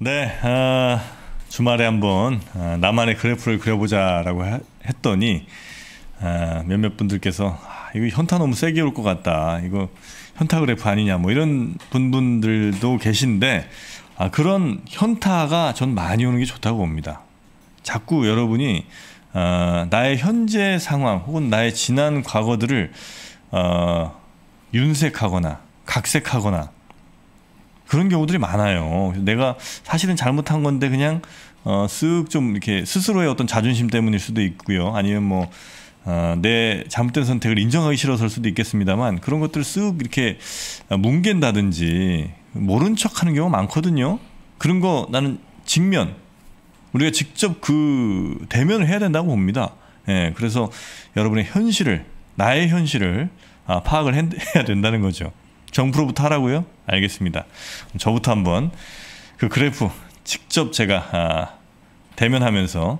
네, 아, 주말에 한번 아, 나만의 그래프를 그려보자라고 하, 했더니 아, 몇몇 분들께서 아, 이거 현타 너무 세게 올 것 같다. 이거 현타 그래프 아니냐 뭐 이런 분분들도 계신데 아, 그런 현타가 전 많이 오는 게 좋다고 봅니다. 자꾸 여러분이 어, 나의 현재 상황 혹은 나의 지난 과거들을 어, 윤색하거나 각색하거나 그런 경우들이 많아요. 내가 사실은 잘못한 건데 그냥 어, 쓱 좀 이렇게 스스로의 어떤 자존심 때문일 수도 있고요. 아니면 뭐 어, 내 잘못된 선택을 인정하기 싫어서일 수도 있겠습니다만 그런 것들 쓱 이렇게 뭉갠다든지 모른 척 하는 경우가 많거든요. 그런 거 나는 직면 우리가 직접 그 대면을 해야 된다고 봅니다. 예, 그래서 여러분의 현실을 나의 현실을 아, 파악을 해야 된다는 거죠. 정프로부터 하라고요? 알겠습니다. 저부터 한번 그 그래프 직접 제가 아, 대면하면서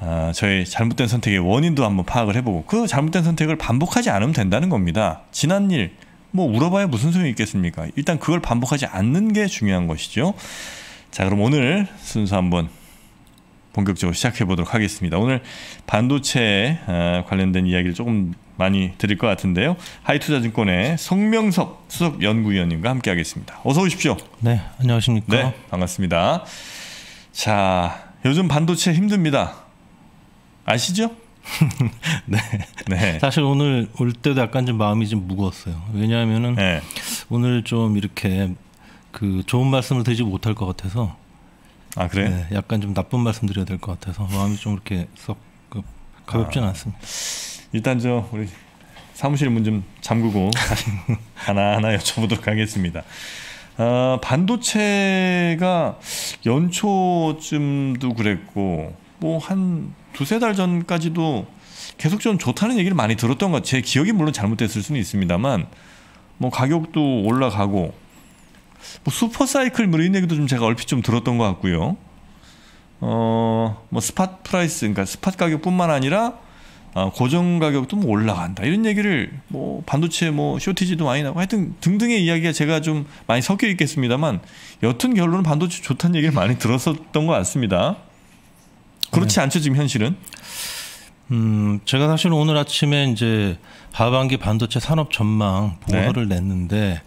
아, 저의 잘못된 선택의 원인도 한번 파악을 해보고 그 잘못된 선택을 반복하지 않으면 된다는 겁니다. 지난 일, 뭐 울어봐야 무슨 소용이 있겠습니까? 일단 그걸 반복하지 않는 게 중요한 것이죠. 자, 그럼 오늘 순서 한번 본격적으로 시작해 보도록 하겠습니다. 오늘 반도체 아, 관련된 이야기를 조금 많이 드릴 것 같은데요. 하이투자증권의 성명섭 수석 연구위원님과 함께하겠습니다. 어서 오십시오. 네, 안녕하십니까. 네, 반갑습니다. 자, 요즘 반도체 힘듭니다. 아시죠? 네. 네. 사실 오늘 올 때도 약간 좀 마음이 좀 무거웠어요. 왜냐하면은 네. 오늘 좀 이렇게 그 좋은 말씀을 드리지 못할 것 같아서. 아 그래? 네, 약간 좀 나쁜 말씀 드려야 될 것 같아서 마음이 좀 이렇게 썩 그, 가볍지는 아, 않습니다. 일단 저 우리 사무실 문 좀 잠그고 하나 하나 여쭤보도록 하겠습니다. 어, 반도체가 연초쯤도 그랬고 뭐 한 두세 달 전까지도 계속 좀 좋다는 얘기를 많이 들었던 것. 제 기억이 물론 잘못됐을 수는 있습니다만 뭐 가격도 올라가고 뭐 슈퍼 사이클 뭐 이런 얘기도 좀 제가 얼핏 좀 들었던 것 같고요. 어 뭐 spot price 그러니까 spot 가격뿐만 아니라 어, 고정 가격도 뭐 올라간다 이런 얘기를 뭐 반도체 뭐 shortage도 많이 나고 하여튼 등등의 이야기가 제가 좀 많이 섞여 있겠습니다만 여튼 결론은 반도체 좋다는 얘기를 많이 들었었던 것 같습니다. 그렇지 네. 않죠 지금 현실은? 음 제가 사실 오늘 아침에 이제 하반기 반도체 산업 전망 보고서를 네. 냈는데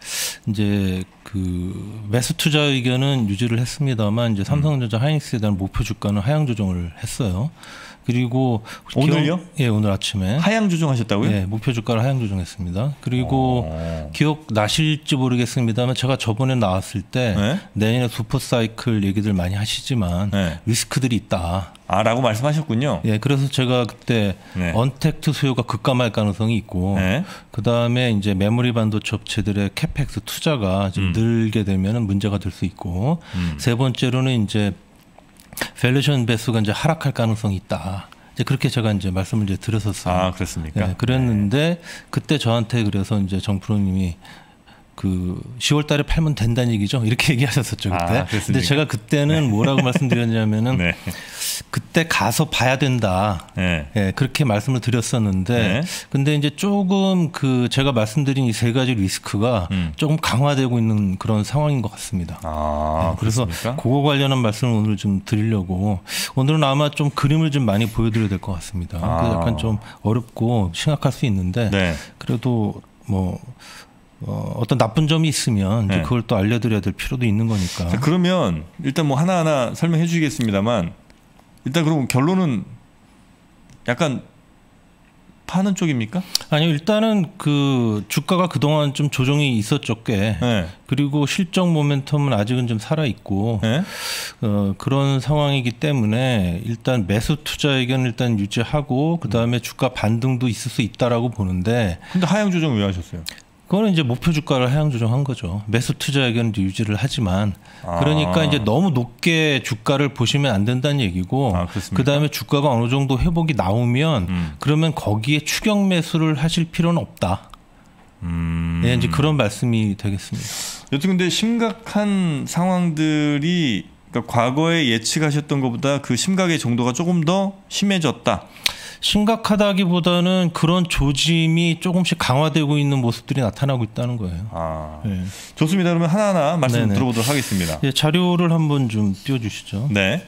이제 그 매수 투자 의견은 유지를 했습니다만 이제 삼성전자 음. 하이닉스에 대한 목표 주가는 하향 조정을 했어요. 그리고 오늘요? 예, 오늘 아침에 하향 조정하셨다고요? 예, 목표 주가를 하향 조정했습니다. 그리고 오. 어. 기억 나실지 모르겠습니다만 제가 저번에 나왔을 때 네? 내년에 슈퍼 사이클 얘기들 많이 하시지만 네. 리스크들이 있다. 아라고 말씀하셨군요. 예, 그래서 제가 그때 네. 언택트 수요가 급감할 가능성이 있고 네. 그 다음에 이제 메모리 반도체 업체들의 CAPEX 투자가 좀 음. 늘게 되면 문제가 될 수 있고 음. 세 번째로는 이제 valuation 배수가 이제 하락할 가능성이 있다. 이제 그렇게 제가 이제 말씀을 이제 드렸었어요. 아, 그렇습니까? 네, 그랬는데 네. 그때 저한테 그래서 이제 정프로님이 그 10월 달에 팔면 된다는 얘기죠. 이렇게 얘기하셨었죠, 그때. 아, 근데 제가 그때는 네. 뭐라고 말씀드렸냐면은 네. 그때 가서 봐야 된다. 네. 예, 그렇게 말씀을 드렸었는데 네. 근데 이제 조금 그 제가 말씀드린 이 세 가지 리스크가 음. 조금 강화되고 있는 그런 상황인 것 같습니다. 아, 네, 그래서 그거 관련한 말씀을 오늘 좀 드리려고 오늘은 아마 좀 그림을 좀 많이 보여드려야 될 것 같습니다. 아. 약간 좀 어렵고 심각할 수 있는데 네. 그래도 뭐 어, 어떤 나쁜 점이 있으면 네. 그걸 또 알려드려야 될 필요도 있는 거니까. 자, 그러면 일단 뭐 하나하나 설명해 주시겠습니다만 일단 그럼 결론은 약간 파는 쪽입니까? 아니요 일단은 그 주가가 그동안 좀 조정이 있었죠 꽤 네. 그리고 실적 모멘텀은 아직은 좀 살아 있고 네. 어, 그런 상황이기 때문에 일단 매수 투자 의견 일단 유지하고 그 다음에 주가 반등도 있을 수 있다라고 보는데 근데 하향 조정 왜 하셨어요? 그거는 이제 목표 주가를 하향 조정한 거죠. 매수 투자 의견도 유지를 하지만 그러니까 아. 이제 너무 높게 주가를 보시면 안 된다는 얘기고 아, 그다음에 주가가 어느 정도 회복이 나오면 음. 그러면 거기에 추격 매수를 하실 필요는 없다. 음. 네, 이제 그런 말씀이 되겠습니다. 여튼 근데 심각한 상황들이 그러니까 과거에 예측하셨던 것보다 그 심각의 정도가 조금 더 심해졌다. 심각하다기보다는 그런 조짐이 조금씩 강화되고 있는 모습들이 나타나고 있다는 거예요. 아, 네. 좋습니다. 그러면 하나하나 말씀 네네. 들어보도록 하겠습니다. 네, 자료를 한번 좀 띄워주시죠. 네.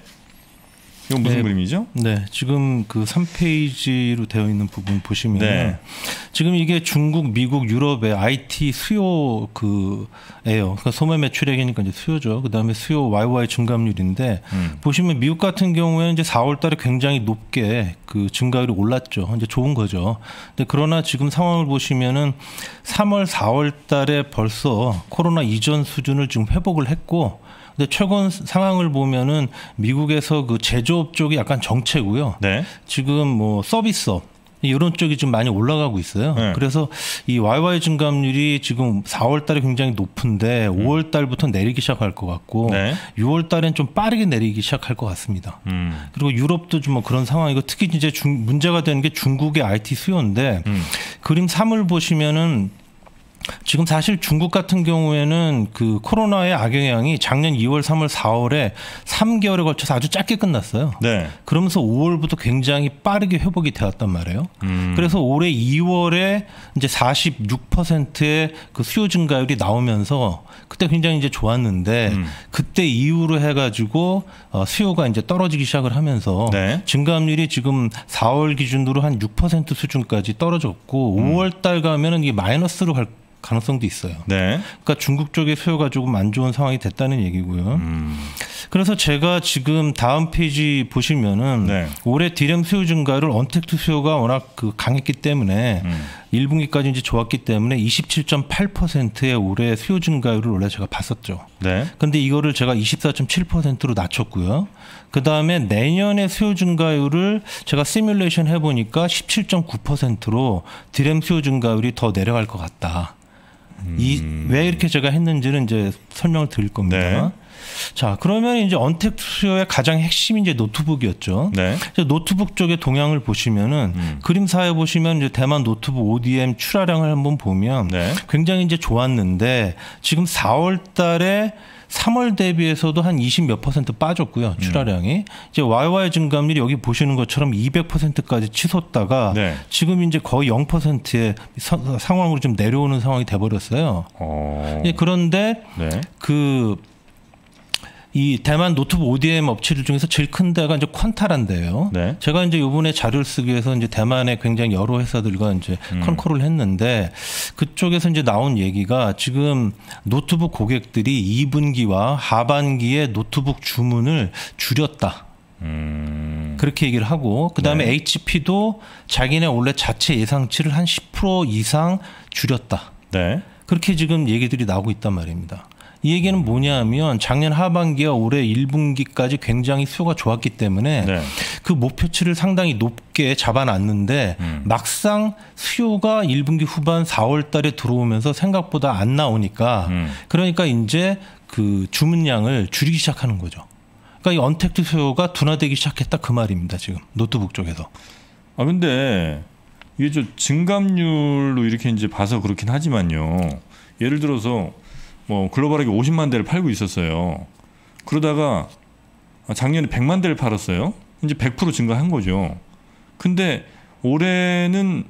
이건 무슨 네, 그림이죠? 네, 지금 그 3페이지로 되어 있는 부분 보시면 네. 지금 이게 중국, 미국, 유럽의 IT 수요 그예요. 그러니까 소매 매출액이니까 이제 수요죠. 그다음에 수요 YY 증감률인데 음. 보시면 미국 같은 경우에는 이제 4월달에 굉장히 높게 그 증가율이 올랐죠. 이제 좋은 거죠. 근데 그러나 지금 상황을 보시면은 3월, 4월달에 벌써 코로나 이전 수준을 지금 회복을 했고 근데 최근 상황을 보면은 미국에서 그 제조업 쪽이 약간 정체고요. 네. 지금 뭐 서비스업 이런 쪽이 좀 많이 올라가고 있어요. 네. 그래서 이 YY 증감률이 지금 4월 달에 굉장히 높은데 음. 5월 달부터 내리기 시작할 것 같고 네. 6월 달엔 좀 빠르게 내리기 시작할 것 같습니다. 음. 그리고 유럽도 좀 뭐 그런 상황이고 특히 이제 중, 문제가 되는 게 중국의 IT 수요인데 음. 그림 3을 보시면은 지금 사실 중국 같은 경우에는 그 코로나의 악영향이 작년 2월, 3월, 4월에 3개월에 걸쳐서 아주 짧게 끝났어요. 네. 그러면서 5월부터 굉장히 빠르게 회복이 되었단 말이에요. 음. 그래서 올해 2월에 이제 46%의 그 수요 증가율이 나오면서 그때 굉장히 이제 좋았는데 음. 그때 이후로 해가지고 어, 수요가 이제 떨어지기 시작을 하면서 네. 증가율이 지금 4월 기준으로 한 6% 수준까지 떨어졌고 음. 5월 달 가면은 이게 마이너스로 갈 가능성도 있어요. 네. 그러니까 중국 쪽의 수요가 조금 안 좋은 상황이 됐다는 얘기고요. 음. 그래서 제가 지금 다음 페이지 보시면은 네. 올해 디램 수요 증가를 언택트 수요가 워낙 그 강했기 때문에 음. 1분기까지 이제 좋았기 때문에 27.8%의 올해 수요 증가율을 원래 제가 봤었죠. 네. 근데 이거를 제가 24.7%로 낮췄고요. 그 다음에 내년의 수요 증가율을 제가 시뮬레이션 해보니까 17.9%로 디램 수요 증가율이 더 내려갈 것 같다. 음. 이왜 이렇게 제가 했는지는 이제 설명을 드릴 겁니다. 네. 자, 그러면 이제 언택 수요의 가장 핵심이 이제 노트북이었죠. 네. 노트북 쪽의 동향을 보시면은 음. 그림 4에 보시면 이제 대만 노트북 ODM 출하량을 한번 보면 네. 굉장히 이제 좋았는데 지금 4월 달에 3월 대비해서도 한 20 몇 퍼센트 빠졌고요. 음. 출하량이. 음. 이제 YY 증감률이 여기 보시는 것처럼 200%까지 치솟다가 네. 지금 이제 거의 0%의 상황으로 좀 내려오는 상황이 돼 버렸어요. 어. 예, 그런데 네. 그 이 대만 노트북 ODM 업체들 중에서 제일 큰 데가 이제 퀀타란데요. 네. 제가 이제 요번에 자료를 쓰기 위해서 이제 대만의 굉장히 여러 회사들과 이제 음. con-call을 했는데 그쪽에서 이제 나온 얘기가 지금 노트북 고객들이 2분기와 하반기에 노트북 주문을 줄였다. 음. 그렇게 얘기를 하고 그다음에 네. HP도 자기네 원래 자체 예상치를 한 10% 이상 줄였다. 네. 그렇게 지금 얘기들이 나오고 있단 말입니다. 이 얘기는 뭐냐면 작년 하반기와 올해 1분기까지 굉장히 수요가 좋았기 때문에 네. 그 목표치를 상당히 높게 잡아놨는데 음. 막상 수요가 1분기 후반 4월 달에 들어오면서 생각보다 안 나오니까 음. 그러니까 이제 그 주문량을 줄이기 시작하는 거죠. 그러니까 이 언택트 수요가 둔화되기 시작했다 그 말입니다. 지금 노트북 쪽에서. 아 근데 이게 좀 증감률로 이렇게 이제 봐서 그렇긴 하지만요. 예를 들어서 뭐 글로벌하게 50만 대를 팔고 있었어요. 그러다가 작년에 100만 대를 팔았어요. 이제 100% 증가한 거죠. 근데 올해는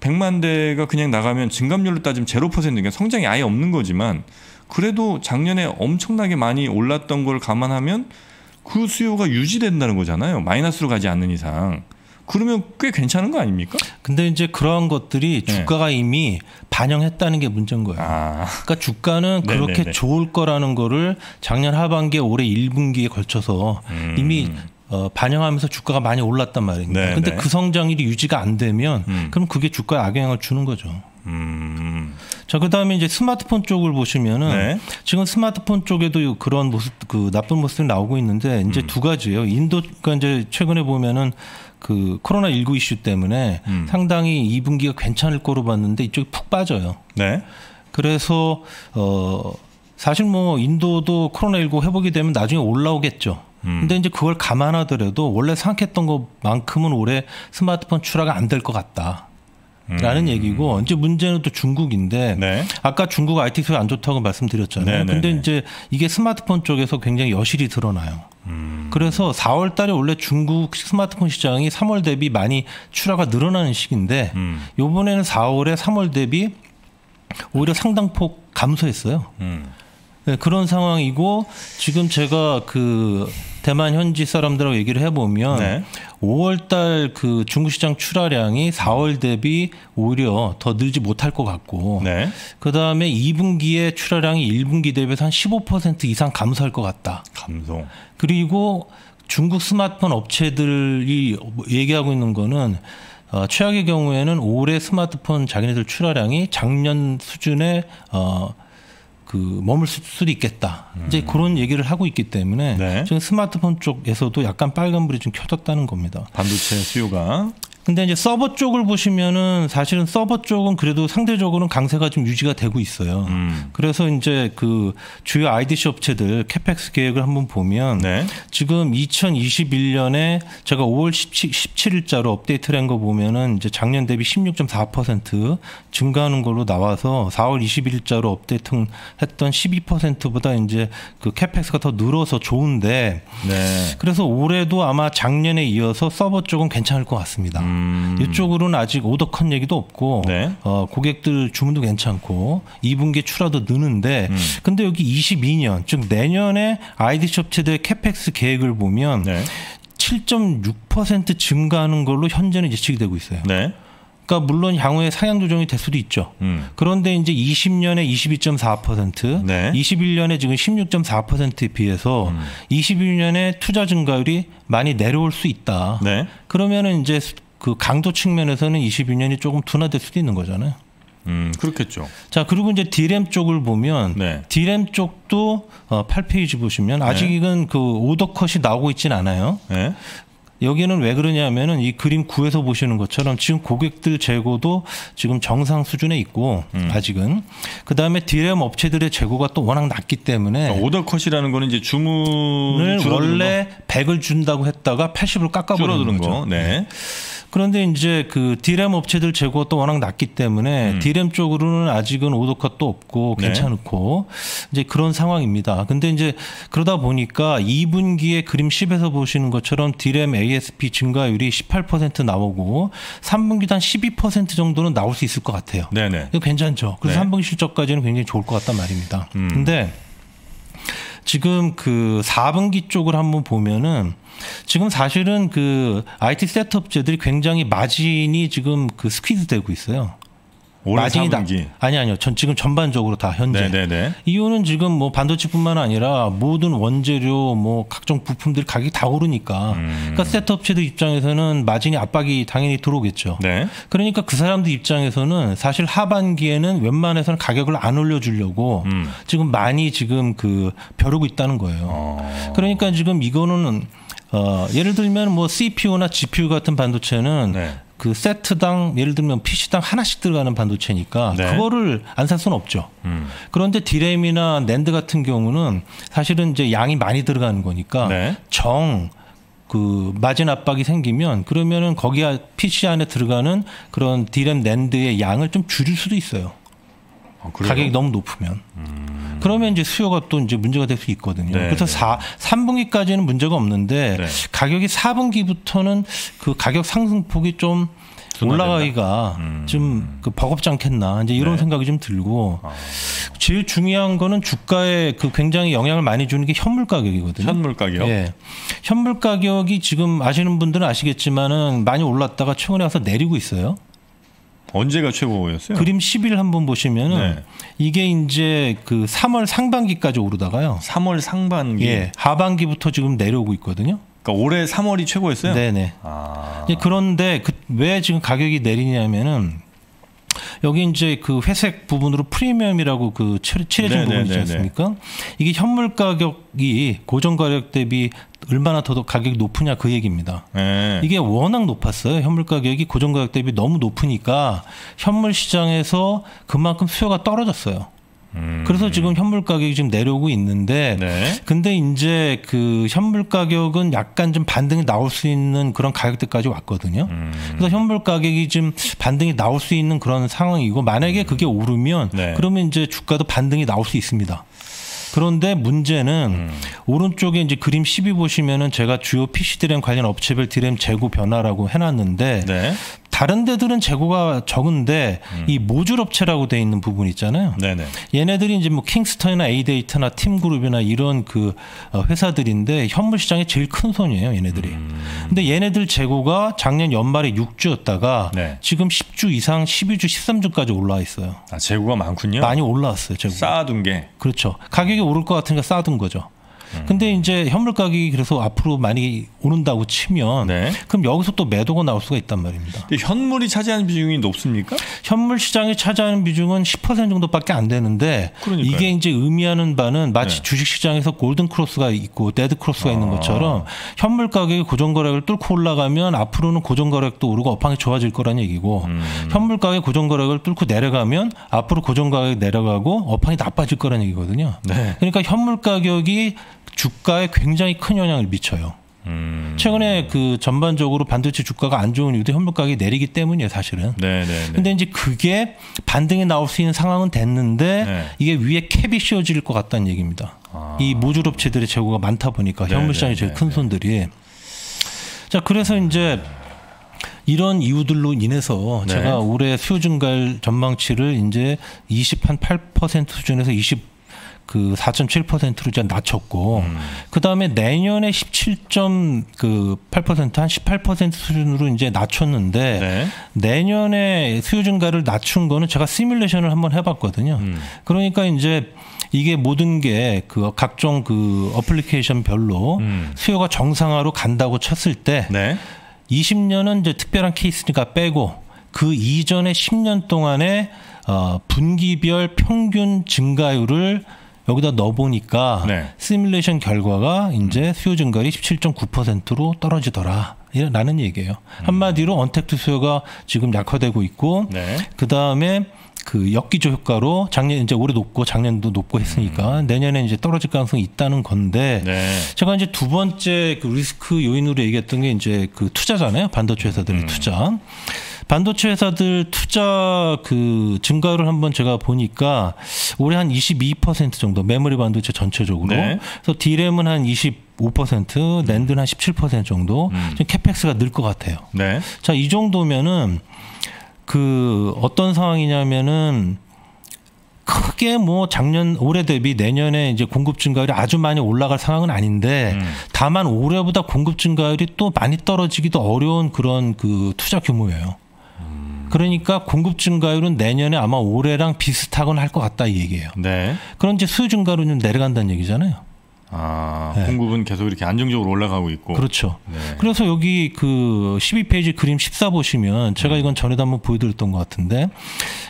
100만 대가 그냥 나가면 증감률로 따지면 0%니까 성장이 아예 없는 거지만 그래도 작년에 엄청나게 많이 올랐던 걸 감안하면 그 수요가 유지된다는 거잖아요. 마이너스로 가지 않는 이상. 그러면 꽤 괜찮은 거 아닙니까? 근데 이제 그러한 것들이 네. 주가가 네. 이미 반영했다는 게 문제인 거예요. 아. 그러니까 주가는 네, 그렇게 네네네. 좋을 거라는 거를 작년 하반기에 올해 1분기에 걸쳐서 음. 이미 어, 반영하면서 주가가 많이 올랐단 말입니다. 네네. 근데 그 성장률이 유지가 안 되면 음. 그럼 그게 주가에 악영향을 주는 거죠. 음. 자, 그 다음에 이제 스마트폰 쪽을 보시면은 네. 지금 스마트폰 쪽에도 그런 모습, 그 나쁜 모습이 나오고 있는데 이제 음. 두 가지예요. 인도가 이제 최근에 보면은 그 코로나 19 이슈 때문에 음. 상당히 2분기가 괜찮을 거로 봤는데 이쪽이 푹 빠져요. 네. 그래서 어 사실 뭐 인도도 코로나 19 회복이 되면 나중에 올라오겠죠. 음. 근데 이제 그걸 감안하더라도 원래 생각했던 것만큼은 올해 스마트폰 출하가 안 될 것 같다. 라는 음. 얘기고 이제 문제는 또 중국인데 네. 아까 중국 IT 수요 안 좋다고 말씀드렸잖아요. 네, 네 근데 네. 이제 이게 스마트폰 쪽에서 굉장히 여실히 드러나요. 음. 그래서 4월 달에 원래 중국 스마트폰 시장이 3월 대비 많이 출하가 늘어나는 시기인데 음. 요번에는 4월에 3월 대비 오히려 상당폭 감소했어요. 음. 네, 그런 상황이고 지금 제가 그 대만 현지 사람들하고 얘기를 해보면 네. 5월달 그 중국 시장 출하량이 4월 대비 오히려 더 늘지 못할 것 같고 네. 그 다음에 2분기에 출하량이 1분기 대비해서 한 15% 이상 감소할 것 같다. 감소. 그리고 중국 스마트폰 업체들이 얘기하고 있는 거는 어, 최악의 경우에는 올해 스마트폰 자기네들 출하량이 작년 수준의 어, 그 머물 수도 있겠다. 음. 이제 그런 얘기를 하고 있기 때문에 네. 지금 스마트폰 쪽에서도 약간 빨간불이 좀 켜졌다는 겁니다. 반도체 수요가 근데 이제 서버 쪽을 보시면은 사실은 서버 쪽은 그래도 상대적으로는 강세가 좀 유지가 되고 있어요. 음. 그래서 이제 그 주요 IDC 업체들 CAPEX 계획을 한번 보면 네. 지금 2021년에 제가 5월 17, 17 일자로 업데이트를 한 거 보면은 이제 작년 대비 16.4% 증가하는 걸로 나와서 4월 21일자로 업데이트 했던 12%보다 이제 그 CAPEX가 더 늘어서 좋은데 네. 그래서 올해도 아마 작년에 이어서 서버 쪽은 괜찮을 것 같습니다. 음. 음. 이쪽으로는 아직 order cut 얘기도 없고 네. 어, 고객들 주문도 괜찮고 2분기 출하도 느는데 음. 근데 여기 22년 즉 내년에 IDC 업체들의 CAPEX 계획을 보면 네. 7.6% 증가하는 걸로 현재는 예측이 되고 있어요. 네. 그러니까 물론 향후에 상향 조정이 될 수도 있죠. 음. 그런데 이제 20년에 22.4%, 네. 21년에 지금 16.4%에 비해서 음. 21년에 투자 증가율이 많이 내려올 수 있다. 네. 그러면은 이제 그 강도 측면에서는 22년이 조금 둔화될 수도 있는 거잖아요. 음, 그렇겠죠. 자, 그리고 이제 디램 쪽을 보면 네. 디램 쪽도 어 8페이지 보시면 아직은 네. 그 오더 컷이 나오고 있진 않아요. 네. 여기는 왜 그러냐면은 이 그림 9에서 보시는 것처럼 지금 고객들 재고도 지금 정상 수준에 있고 음. 아직은 그 다음에 디램 업체들의 재고가 또 워낙 낮기 때문에 그러니까 오더컷이라는 거는 이제 주문을 원래 거. 100을 준다고 했다가 80으로 깎아버리는 거죠. 네. 네. 그런데 이제 그 디램 업체들 재고가 또 워낙 낮기 때문에 음. 디램 쪽으로는 아직은 오더컷도 없고 네. 괜찮고 이제 그런 상황입니다. 근데 이제 그러다 보니까 2분기에 그림 10에서 보시는 것처럼 디램 ASP 증가율이 18% 나오고 3분기도 한 12% 정도는 나올 수 있을 것 같아요. 네네. 이거 괜찮죠. 그래서 네. 3분기 실적까지는 굉장히 좋을 것 같단 말입니다. 음. 근데 지금 그 4분기 쪽을 한번 보면은 지금 사실은 그 IT 셋업체들이 굉장히 마진이 지금 그 스퀴즈 되고 있어요. 마진이 다 아니 아니요. 전 지금 전반적으로 다 현재 네네네. 이유는 지금 뭐 반도체뿐만 아니라 모든 원재료 뭐 각종 부품들 가격이 다 오르니까 음. 그러니까 셋업체들 입장에서는 마진이 압박이 당연히 들어오겠죠. 네. 그러니까 그 사람들 입장에서는 사실 하반기에는 웬만해서는 가격을 안 올려 주려고 음. 지금 많이 지금 그 벼르고 있다는 거예요. 어. 그러니까 지금 이거는 어, 예를 들면 뭐 CPU나 GPU 같은 반도체는 네. 그 세트당 예를 들면 PC당 하나씩 들어가는 반도체니까 네. 그거를 안 살 수는 없죠. 음. 그런데 디램이나 낸드 같은 경우는 사실은 이제 양이 많이 들어가는 거니까 네. 정그 마진 압박이 생기면 그러면은 거기 PC 안에 들어가는 그런 디램 낸드의 양을 좀 줄일 수도 있어요. 아, 가격이 너무 높으면. 음. 그러면 이제 수요가 또 이제 문제가 될 수 있거든요. 네, 그래서 네. 4, 3분기까지는 문제가 없는데 네. 가격이 4분기부터는 그 가격 상승폭이 좀 올라가기가 음. 좀그 버겁지 않겠나 이제 이런 네. 생각이 좀 들고 아. 제일 중요한 거는 주가에 그 굉장히 영향을 많이 주는 게 현물 가격이거든요. 현물 가격. 예. 현물 가격이 지금 아시는 분들은 아시겠지만은 많이 올랐다가 최근에 와서 내리고 있어요. 언제가 최고였어요? 그림 10일 한번 보시면은 네. 이게 이제 그 3월 상반기까지 오르다가요. 3월 상반기. 예. 하반기부터 지금 내려오고 있거든요. 그러니까 올해 3월이 최고였어요. 네네. 아. 그런데 그 왜 지금 가격이 내리냐면은 여기 이제 그 회색 부분으로 프리미엄이라고 그 칠해진 네, 네, 부분이지 네, 않습니까? 이게 현물 가격이 고정 가격 대비 얼마나 더 가격이 높으냐 그 얘기입니다. 네. 이게 워낙 높았어요. 현물 가격이 고정 가격 대비 너무 높으니까 현물 시장에서 그만큼 수요가 떨어졌어요. 음. 그래서 지금 현물 가격이 지금 내려오고 있는데 네. 근데 이제 그 현물 가격은 약간 좀 반등이 나올 수 있는 그런 가격대까지 왔거든요. 음. 그래서 현물 가격이 좀 반등이 나올 수 있는 그런 상황이고 만약에 음. 그게 오르면 네. 그러면 이제 주가도 반등이 나올 수 있습니다. 그런데 문제는 음. 오른쪽에 이제 그림 12 보시면은 제가 주요 PC D램 관련 업체별 D램 재고 변화라고 해놨는데 네. 다른 데들은 재고가 적은데 음. 이 모듈 업체라고 돼 있는 부분 있잖아요. 네네. 얘네들이 이제 뭐 킹스턴이나 에이데이터나 팀그룹이나 이런 그 어, 회사들인데 현물 시장의 제일 큰 손이에요, 얘네들이. 음. 근데 얘네들 재고가 작년 연말에 6주였다가 네. 지금 10주 이상 12주, 13주까지 올라와 있어요. 아, 재고가 많군요. 많이 올라왔어요, 재고. 쌓아둔 게. 그렇죠. 가격이 오를 것 같으니까 쌓아둔 거죠. 음. 근데 이제 현물 가격이 그래서 앞으로 많이 오른다고 치면 네. 그럼 여기서 또 매도가 나올 수가 있단 말입니다. 현물이 차지하는 비중이 높습니까? 현물 시장이 차지하는 비중은 10% 정도밖에 안 되는데 그러니까요. 이게 이제 의미하는 바는 마치 네. 주식 시장에서 골든 크로스가 있고 데드 크로스가 아. 있는 것처럼 현물 가격이 고정 거래를 뚫고 올라가면 앞으로는 고정 거래도 오르고 업황이 좋아질 거란 얘기고 음. 현물 가격 고정 거래를 뚫고 내려가면 앞으로 고정 가격이 내려가고 업황이 나빠질 거란 얘기거든요. 네. 그러니까 현물 가격이 주가에 굉장히 큰 영향을 미쳐요. 음. 최근에 그 전반적으로 반도체 주가가 안 좋은 이유도 현물 가격이 내리기 때문이에요, 사실은. 네, 네, 네. 근데 이제 그게 반등이 나올 수 있는 상황은 됐는데 네. 이게 위에 캡이 씌워질 것 같다는 얘기입니다. 아. 이 모듈 업체들의 재고가 많다 보니까 네, 현물 시장이 네, 제일 네, 큰 손들이. 자, 그래서 이제 이런 이유들로 인해서 제가 올해 수요 증가율 전망치를 이제 20 한 8% 수준에서 20 그 4.7%로 이제 낮췄고 음. 그 다음에 내년에 17.8%한 그18% 수준으로 이제 낮췄는데 네. 내년에 수요 증가를 낮춘 거는 제가 시뮬레이션을 한번 해 봤거든요. 음. 그러니까 이제 이게 모든 게 그 각종 그 어플리케이션별로 음. 수요가 정상화로 간다고 쳤을 때 네. 20년은 이제 특별한 케이스니까 빼고 그 이전에 10년 동안에 어 분기별 평균 증가율을 여기다 넣어보니까 네. 시뮬레이션 결과가 이제 수요 증가율이 17.9%로 떨어지더라. 라는 얘기예요. 음. 한마디로 언택트 수요가 지금 약화되고 있고 네. 그 다음에 그 역기조 효과로 작년 이제 올해 높고 작년도 높고 했으니까 음. 내년에 이제 떨어질 가능성이 있다는 건데 네. 제가 이제 두 번째 그 리스크 요인으로 얘기했던 게 이제 그 투자잖아요 반도체 회사들의 음. 투자. 반도체 회사들 투자 그 증가를 한번 제가 보니까 올해 한 22% 정도 메모리 반도체 전체적으로 네. 그래서 디램은 한 25%, 낸드는 한 17% 정도 음. 좀 캐펙스가 늘 것 같아요. 네. 자, 이 정도면은 그 어떤 상황이냐면은 크게 뭐 작년 올해 대비 내년에 이제 공급 증가율이 아주 많이 올라갈 상황은 아닌데 음. 다만 올해보다 공급 증가율이 또 많이 떨어지기도 어려운 그런 그 투자 규모예요. 그러니까 공급 증가율은 내년에 아마 올해랑 비슷하건 할 것 같다 이 얘기예요. 네. 그런지 수요 증가율은 내려간다는 얘기잖아요. 아, 네. 공급은 계속 이렇게 안정적으로 올라가고 있고. 그렇죠. 네. 그래서 여기 그 12페이지 그림 14 보시면 제가 음. 이건 전에도 한번 보여드렸던 것 같은데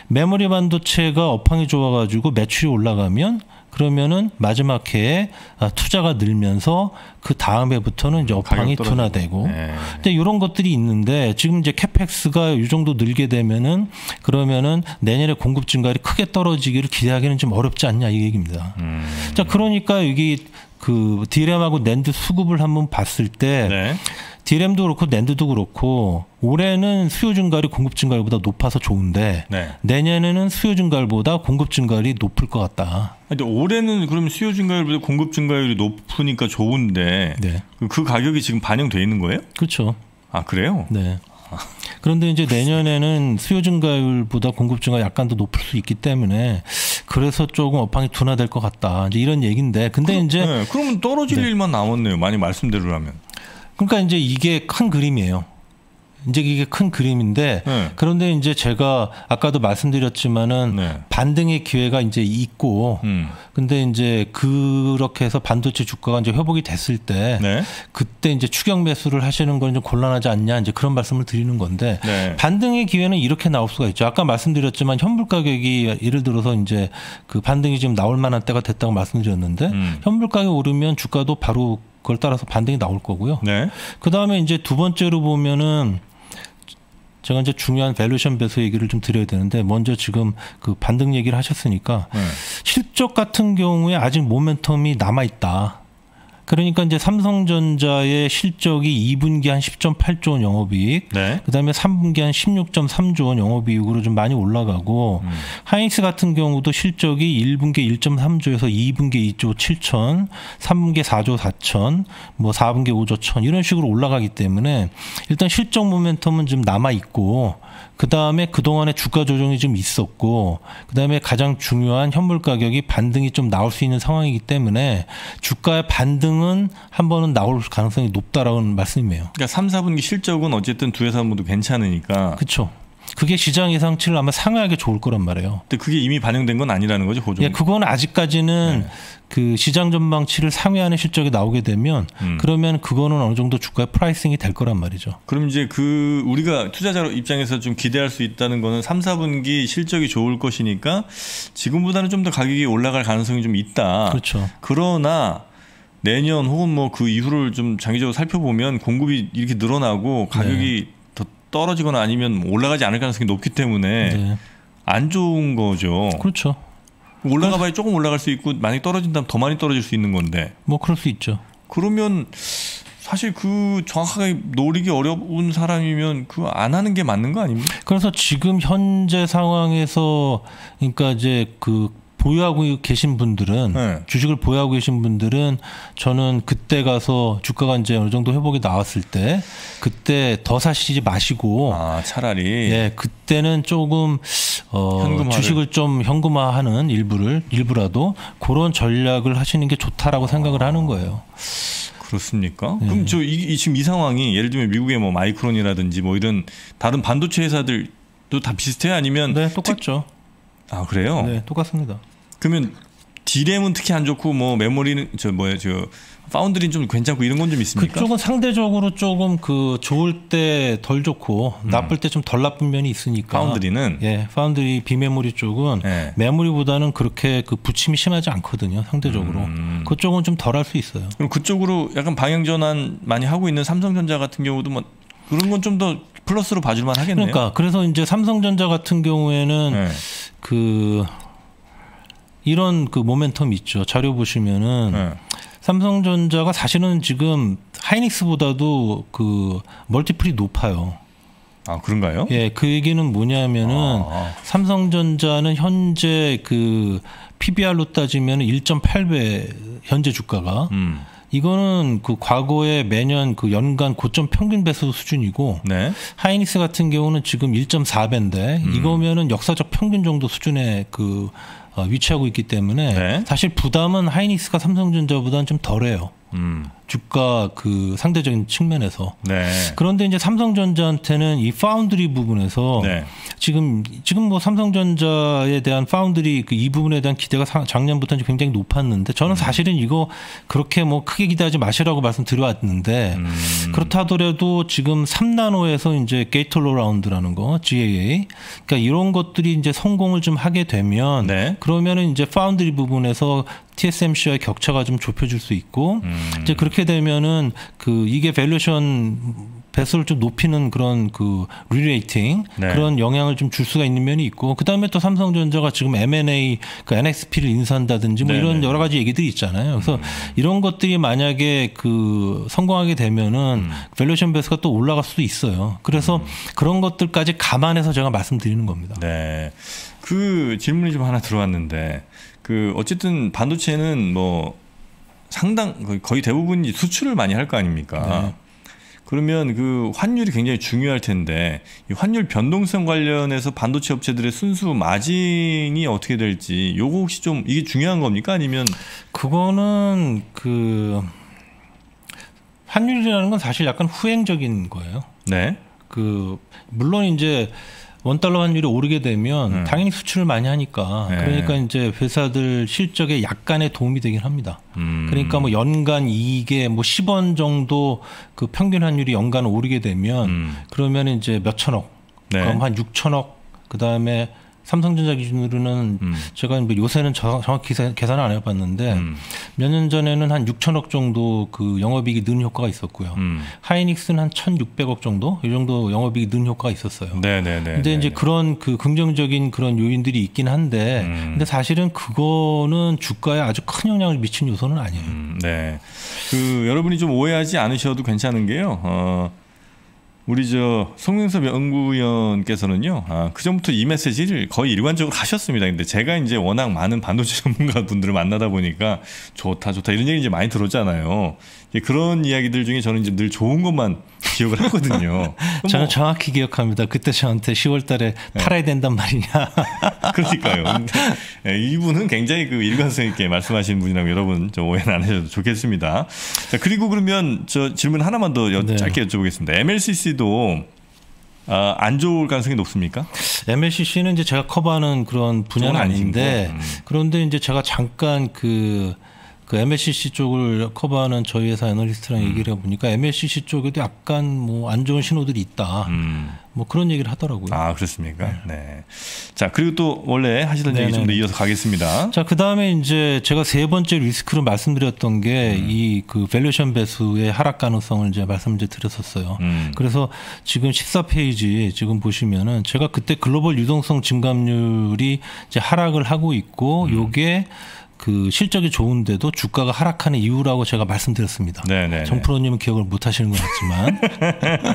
메모리 반도체가 업황이 좋아가지고 매출이 올라가면 그러면은 마지막 해에 아, 투자가 늘면서 그 다음 해부터는 이제 업황이 둔화되고. 네. 근데 이런 것들이 있는데 지금 이제 CAPEX가 이 정도 늘게 되면은 그러면은 내년에 공급 증가율이 크게 떨어지기를 기대하기는 좀 어렵지 않냐 이 얘기입니다. 음. 자 그러니까 여기 그 디램하고 낸드 수급을 한번 봤을 때. 네. 디램도 그렇고 낸드도 그렇고 올해는 수요 증가율이 공급 증가율보다 높아서 좋은데 네. 내년에는 수요 증가율보다 공급 증가율이 높을 것 같다. 근데 올해는 그럼 수요 증가율보다 공급 증가율이 높으니까 좋은데 네. 그 가격이 지금 반영돼 있는 거예요? 그렇죠. 아 그래요? 네. 그런데 이제 내년에는 수요 증가율보다 공급 증가 약간 더 높을 수 있기 때문에 그래서 조금 업황이 둔화될 것 같다. 이제 이런 얘기인데 근데 그럼, 이제 네, 그러면 떨어질 네. 일만 남았네요. 많이 말씀대로라면. 그러니까 이제 이게 큰 그림이에요. 이제 이게 큰 그림인데 네. 그런데 이제 제가 아까도 말씀드렸지만은 네. 반등의 기회가 이제 있고 음. 근데 이제 그렇게 해서 반도체 주가가 이제 회복이 됐을 때 네. 그때 이제 추격 매수를 하시는 건 좀 곤란하지 않냐 이제 그런 말씀을 드리는 건데 네. 반등의 기회는 이렇게 나올 수가 있죠. 아까 말씀드렸지만 현물 가격이 예를 들어서 이제 그 반등이 지금 나올 만한 때가 됐다고 말씀드렸는데 음. 현물 가격 오르면 주가도 바로 그걸 따라서 반등이 나올 거고요. 네. 그 다음에 이제 두 번째로 보면은 제가 이제 중요한 valuation 배수 얘기를 좀 드려야 되는데 먼저 지금 그 반등 얘기를 하셨으니까 네. 실적 같은 경우에 아직 모멘텀이 남아 있다. 그러니까 이제 삼성전자의 실적이 2분기 한 10.8조 원 영업이익, 네. 그다음에 3분기 한 16.3조 원 영업이익으로 좀 많이 올라가고 음. 하이닉스 같은 경우도 실적이 1분기 1.3조에서 2분기 2조 7천, 3분기 4조 4천, 뭐 4분기 5조 1천 이런 식으로 올라가기 때문에 일단 실적 모멘텀은 좀 남아 있고 그 다음에 그동안에 주가 조정이 좀 있었고, 그 다음에 가장 중요한 현물 가격이 반등이 좀 나올 수 있는 상황이기 때문에 주가의 반등은 한 번은 나올 가능성이 높다라는 말씀이에요. 그러니까 3, 4분기 실적은 어쨌든 두 회사 모두 괜찮으니까. 그렇죠. 그게 시장 예상치를 아마 상회하게 좋을 거란 말이에요. 근데 그게 이미 반영된 건 아니라는 거죠, 고정. 예, 그건 아직까지는 네. 그 시장 전망치를 상회하는 실적이 나오게 되면 음. 그러면 그거는 어느 정도 주가의 pricing이 될 거란 말이죠. 그럼 이제 그 우리가 투자자 입장에서 좀 기대할 수 있다는 거는 3, 4분기 실적이 좋을 것이니까 지금보다는 좀 더 가격이 올라갈 가능성이 좀 있다. 그렇죠. 그러나 내년 혹은 뭐 그 이후를 좀 장기적으로 살펴보면 공급이 이렇게 늘어나고 가격이 네. 더 떨어지거나 아니면 올라가지 않을 가능성이 높기 때문에 네. 안 좋은 거죠. 그렇죠. 올라가봐야 조금 올라갈 수 있고 만약 떨어진다면 더 많이 떨어질 수 있는 건데. 뭐 그럴 수 있죠. 그러면 사실 그 정확하게 노리기 어려운 사람이면 그 안 하는 게 맞는 거 아닙니까? 그래서 지금 현재 상황에서 그러니까 이제 그 보유하고 계신 분들은 네. 주식을 보유하고 계신 분들은 저는 그때 가서 주가가 이제 어느 정도 회복이 나왔을 때 그때 더 사시지 마시고 아 차라리 예 그때는 조금 어 주식을 좀 현금화하는 일부를 일부라도 그런 전략을 하시는 게 좋다라고 생각을 하는 거예요. 그렇습니까? 네. 그럼 저 이, 이, 지금 이 상황이 예를 들면 미국의 뭐 마이크론이라든지 뭐 이런 다른 반도체 회사들도 다 비슷해요? 아니면 네 똑같죠. 특... 아 그래요? 네 똑같습니다. 그러면 디램은 특히 안 좋고 뭐 메모리는 저 뭐야 저 파운드리는 좀 괜찮고 이런 건 좀 있습니까? 그쪽은 상대적으로 조금 그 좋을 때 덜 좋고 음. 나쁠 때 좀 덜 나쁜 면이 있으니까. 파운드리는 예, 파운드리 비메모리 쪽은 네. 메모리보다는 그렇게 그 부침이 심하지 않거든요. 상대적으로. 음. 그쪽은 좀 덜 할 수 있어요. 그럼 그쪽으로 약간 방향 전환 많이 하고 있는 삼성전자 같은 경우도 뭐 그런 건 좀 더 플러스로 봐줄만 하겠네요. 그러니까 그래서 이제 삼성전자 같은 경우에는 네. 그 이런 그 모멘텀 있죠. 자료 보시면은 네. 삼성전자가 사실은 지금 하이닉스보다도 그 멀티플이 높아요. 아 그런가요? 예, 그 얘기는 뭐냐면은 아. 삼성전자는 현재 그 PBR로 따지면 1.8배 현재 주가가 음. 이거는 그 과거에 매년 그 연간 고점 평균 배수 수준이고 네. 하이닉스 같은 경우는 지금 1.4배인데 음. 이거면은 역사적 평균 정도 수준의 그 어, 위치하고 있기 때문에 네. 사실 부담은 하이닉스가 삼성전자보다는 좀 덜해요. 음. 주가 그 상대적인 측면에서 네. 그런데 이제 삼성전자한테는 이 파운드리 부분에서 네. 지금 지금 뭐 삼성전자에 대한 파운드리 그 이 부분에 대한 기대가 작년부터 굉장히 높았는데 저는 음. 사실은 이거 그렇게 뭐 크게 기대하지 마시라고 말씀드려왔는데 음. 그렇다 하더라도 지금 3나노에서 이제 gate all around라는 거 GAA 그러니까 이런 것들이 이제 성공을 좀 하게 되면 네. 그러면은 이제 파운드리 부분에서 TSMC와의 격차가 좀 좁혀질 수 있고 음. 이제 그렇게 되면은 그 이게 valuation 배수를 좀 높이는 그런 그 rerating 네. 그런 영향을 좀 줄 수가 있는 면이 있고 그다음에 또 삼성전자가 지금 M&A 그 NXP를 인수한다든지 뭐 네 이런 네. 여러 가지 얘기들이 있잖아요. 그래서 음. 이런 것들이 만약에 그 성공하게 되면은 음. valuation 배수가 또 올라갈 수도 있어요. 그래서 음. 그런 것들까지 감안해서 제가 말씀드리는 겁니다. 네. 그 질문이 좀 하나 들어왔는데 그 어쨌든 반도체는 뭐 상당 거의 대부분 수출을 많이 할 거 아닙니까? 네. 그러면 그 환율이 굉장히 중요할 텐데 이 환율 변동성 관련해서 반도체 업체들의 순수 마진이 어떻게 될지 요거 혹시 좀 이게 중요한 겁니까 아니면 그거는 그 환율이라는 건 사실 약간 후행적인 거예요. 네. 그 물론 이제 원 달러 환율이 오르게 되면 음. 당연히 수출을 많이 하니까 네. 그러니까 이제 회사들 실적에 약간의 도움이 되긴 합니다. 음. 그러니까 뭐 연간 이익에 뭐 10원 정도 그 평균 환율이 연간 오르게 되면 음. 그러면 이제 몇 천억 네. 그럼 한 6천억 그 다음에 삼성전자 기준으로는 음. 제가 뭐 요새는 정확히 계산을 안 해봤는데 음. 몇년 전에는 한 6천억 정도 그 영업이익이 는 효과가 있었고요. 음. 하이닉스는 한 1,600억 정도 이 정도 영업이익이 는 효과가 있었어요. 네네네. 근데 이제 그런 그 긍정적인 그런 요인들이 있긴 한데, 음. 근데 사실은 그거는 주가에 아주 큰 영향을 미친 요소는 아니에요. 음, 네. 그 여러분이 좀 오해하지 않으셔도 괜찮은 게요. 어. 우리 저 송영섭 연구위원께서는요, 아, 그 전부터 이 메시지를 거의 일관적으로 하셨습니다. 근데 제가 이제 워낙 많은 반도체 전문가 분들을 만나다 보니까 좋다, 좋다 이런 얘기 이제 많이 들었잖아요. 그런 이야기들 중에 저는 이제 늘 좋은 것만 기억을 하거든요. 저는 뭐. 정확히 기억합니다. 그때 저한테 10월 달에 네. 팔아야 된단 말이냐. 그러니까요. 네, 이분은 굉장히 그 일관성 있게 말씀하시는 분이라고 여러분 저 오해는 안 하셔도 좋겠습니다. 자, 그리고 그러면 저 질문 하나만 더 여, 네. 짧게 여쭤보겠습니다. MLCC도 아, 안 좋을 가능성이 높습니까? MLCC는 이제 제가 커버하는 그런 분야는 아닌데 음. 그런데 이제 제가 잠깐 그 그 MLCC 쪽을 커버하는 저희 회사 애널리스트랑 음. 얘기를 해보니까 MLCC 쪽에도 약간 뭐 안 좋은 신호들이 있다. 음. 뭐 그런 얘기를 하더라고요. 아 그렇습니까? 네. 네. 자 그리고 또 원래 하시던 네네. 얘기 좀 더 이어서 가겠습니다. 자 그 다음에 이제 제가 세 번째 리스크로 말씀드렸던 게 이그 음. valuation 배수의 하락 가능성을 이제 말씀 을 드렸었어요. 음. 그래서 지금 14페이지 지금 보시면은 제가 그때 글로벌 유동성 증감률이 이제 하락을 하고 있고 음. 요게 그 실적이 좋은데도 주가가 하락하는 이유라고 제가 말씀드렸습니다. 네네. 정프로님은 기억을 못 하시는 것 같지만.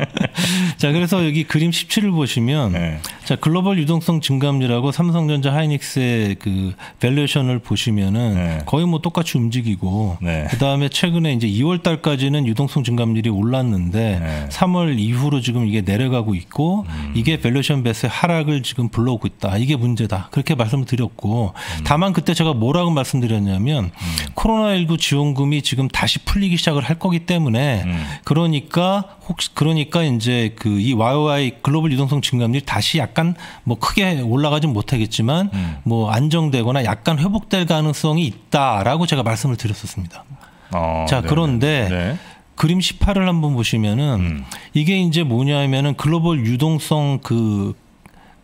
자, 그래서 여기 그림 17을 보시면 네. 자, 글로벌 유동성 증감률하고 삼성전자 하이닉스의 그 valuation을 보시면은 네. 거의 뭐 똑같이 움직이고 네. 그다음에 최근에 이제 2월 달까지는 유동성 증감률이 올랐는데 3월 이후로 지금 이게 내려가고 있고 음. 이게 valuation 배수의 하락을 지금 불러오고 있다. 이게 문제다. 그렇게 말씀을 드렸고 음. 다만 그때 제가 뭐라고 말씀 말씀드렸냐면 음. 코로나19 지원금이 지금 다시 풀리기 시작을 할 거기 때문에 음. 그러니까 혹시 그러니까 이제 그 이 YoY 글로벌 유동성 증감률이 다시 약간 뭐 크게 올라가진 못하겠지만 음. 뭐 안정되거나 약간 회복될 가능성이 있다라고 제가 말씀을 드렸었습니다. 어, 자, 네네. 그런데 네. 그림 18을 한번 보시면은 음. 이게 이제 뭐냐면은 글로벌 유동성 그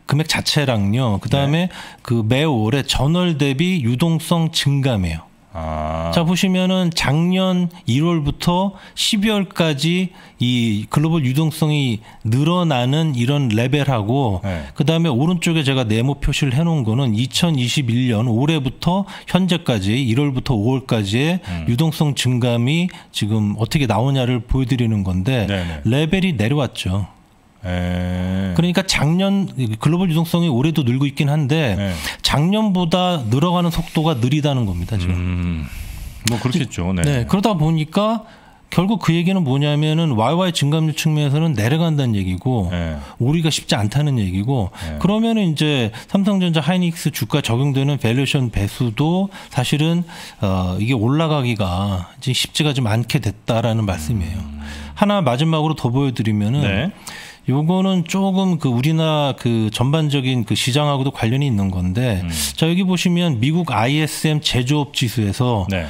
금액 자체랑요. 그다음에 네. 그 매월의 전월 대비 유동성 증감이에요. 아. 자 보시면은 작년 1월부터 12월까지 이 글로벌 유동성이 늘어나는 이런 레벨하고 네. 그다음에 오른쪽에 제가 네모 표시를 해놓은 거는 2021년 올해부터 현재까지 1월부터 5월까지의 음. 유동성 증감이 지금 어떻게 나오냐를 보여드리는 건데 네네. 레벨이 내려왔죠. 에... 그러니까 작년 글로벌 유동성이 올해도 늘고 있긴 한데 에... 작년보다 늘어가는 속도가 느리다는 겁니다 지금. 음... 뭐 그렇겠죠. 네. 네. 그러다 보니까 결국 그 얘기는 뭐냐면은 YoY 증감률 측면에서는 내려간다는 얘기고 네. 오르기가 쉽지 않다는 얘기고 네. 그러면은 이제 삼성전자 하이닉스 주가 적용되는 valuation 배수도 사실은 어 이게 올라가기가 이제 쉽지가 좀 않게 됐다라는 말씀이에요. 음. 하나 마지막으로 더 보여드리면은 네. 요거는 조금 그 우리나라 그 전반적인 그 시장하고도 관련이 있는 건데 음. 자 여기 보시면 미국 ISM 제조업 지수에서 네.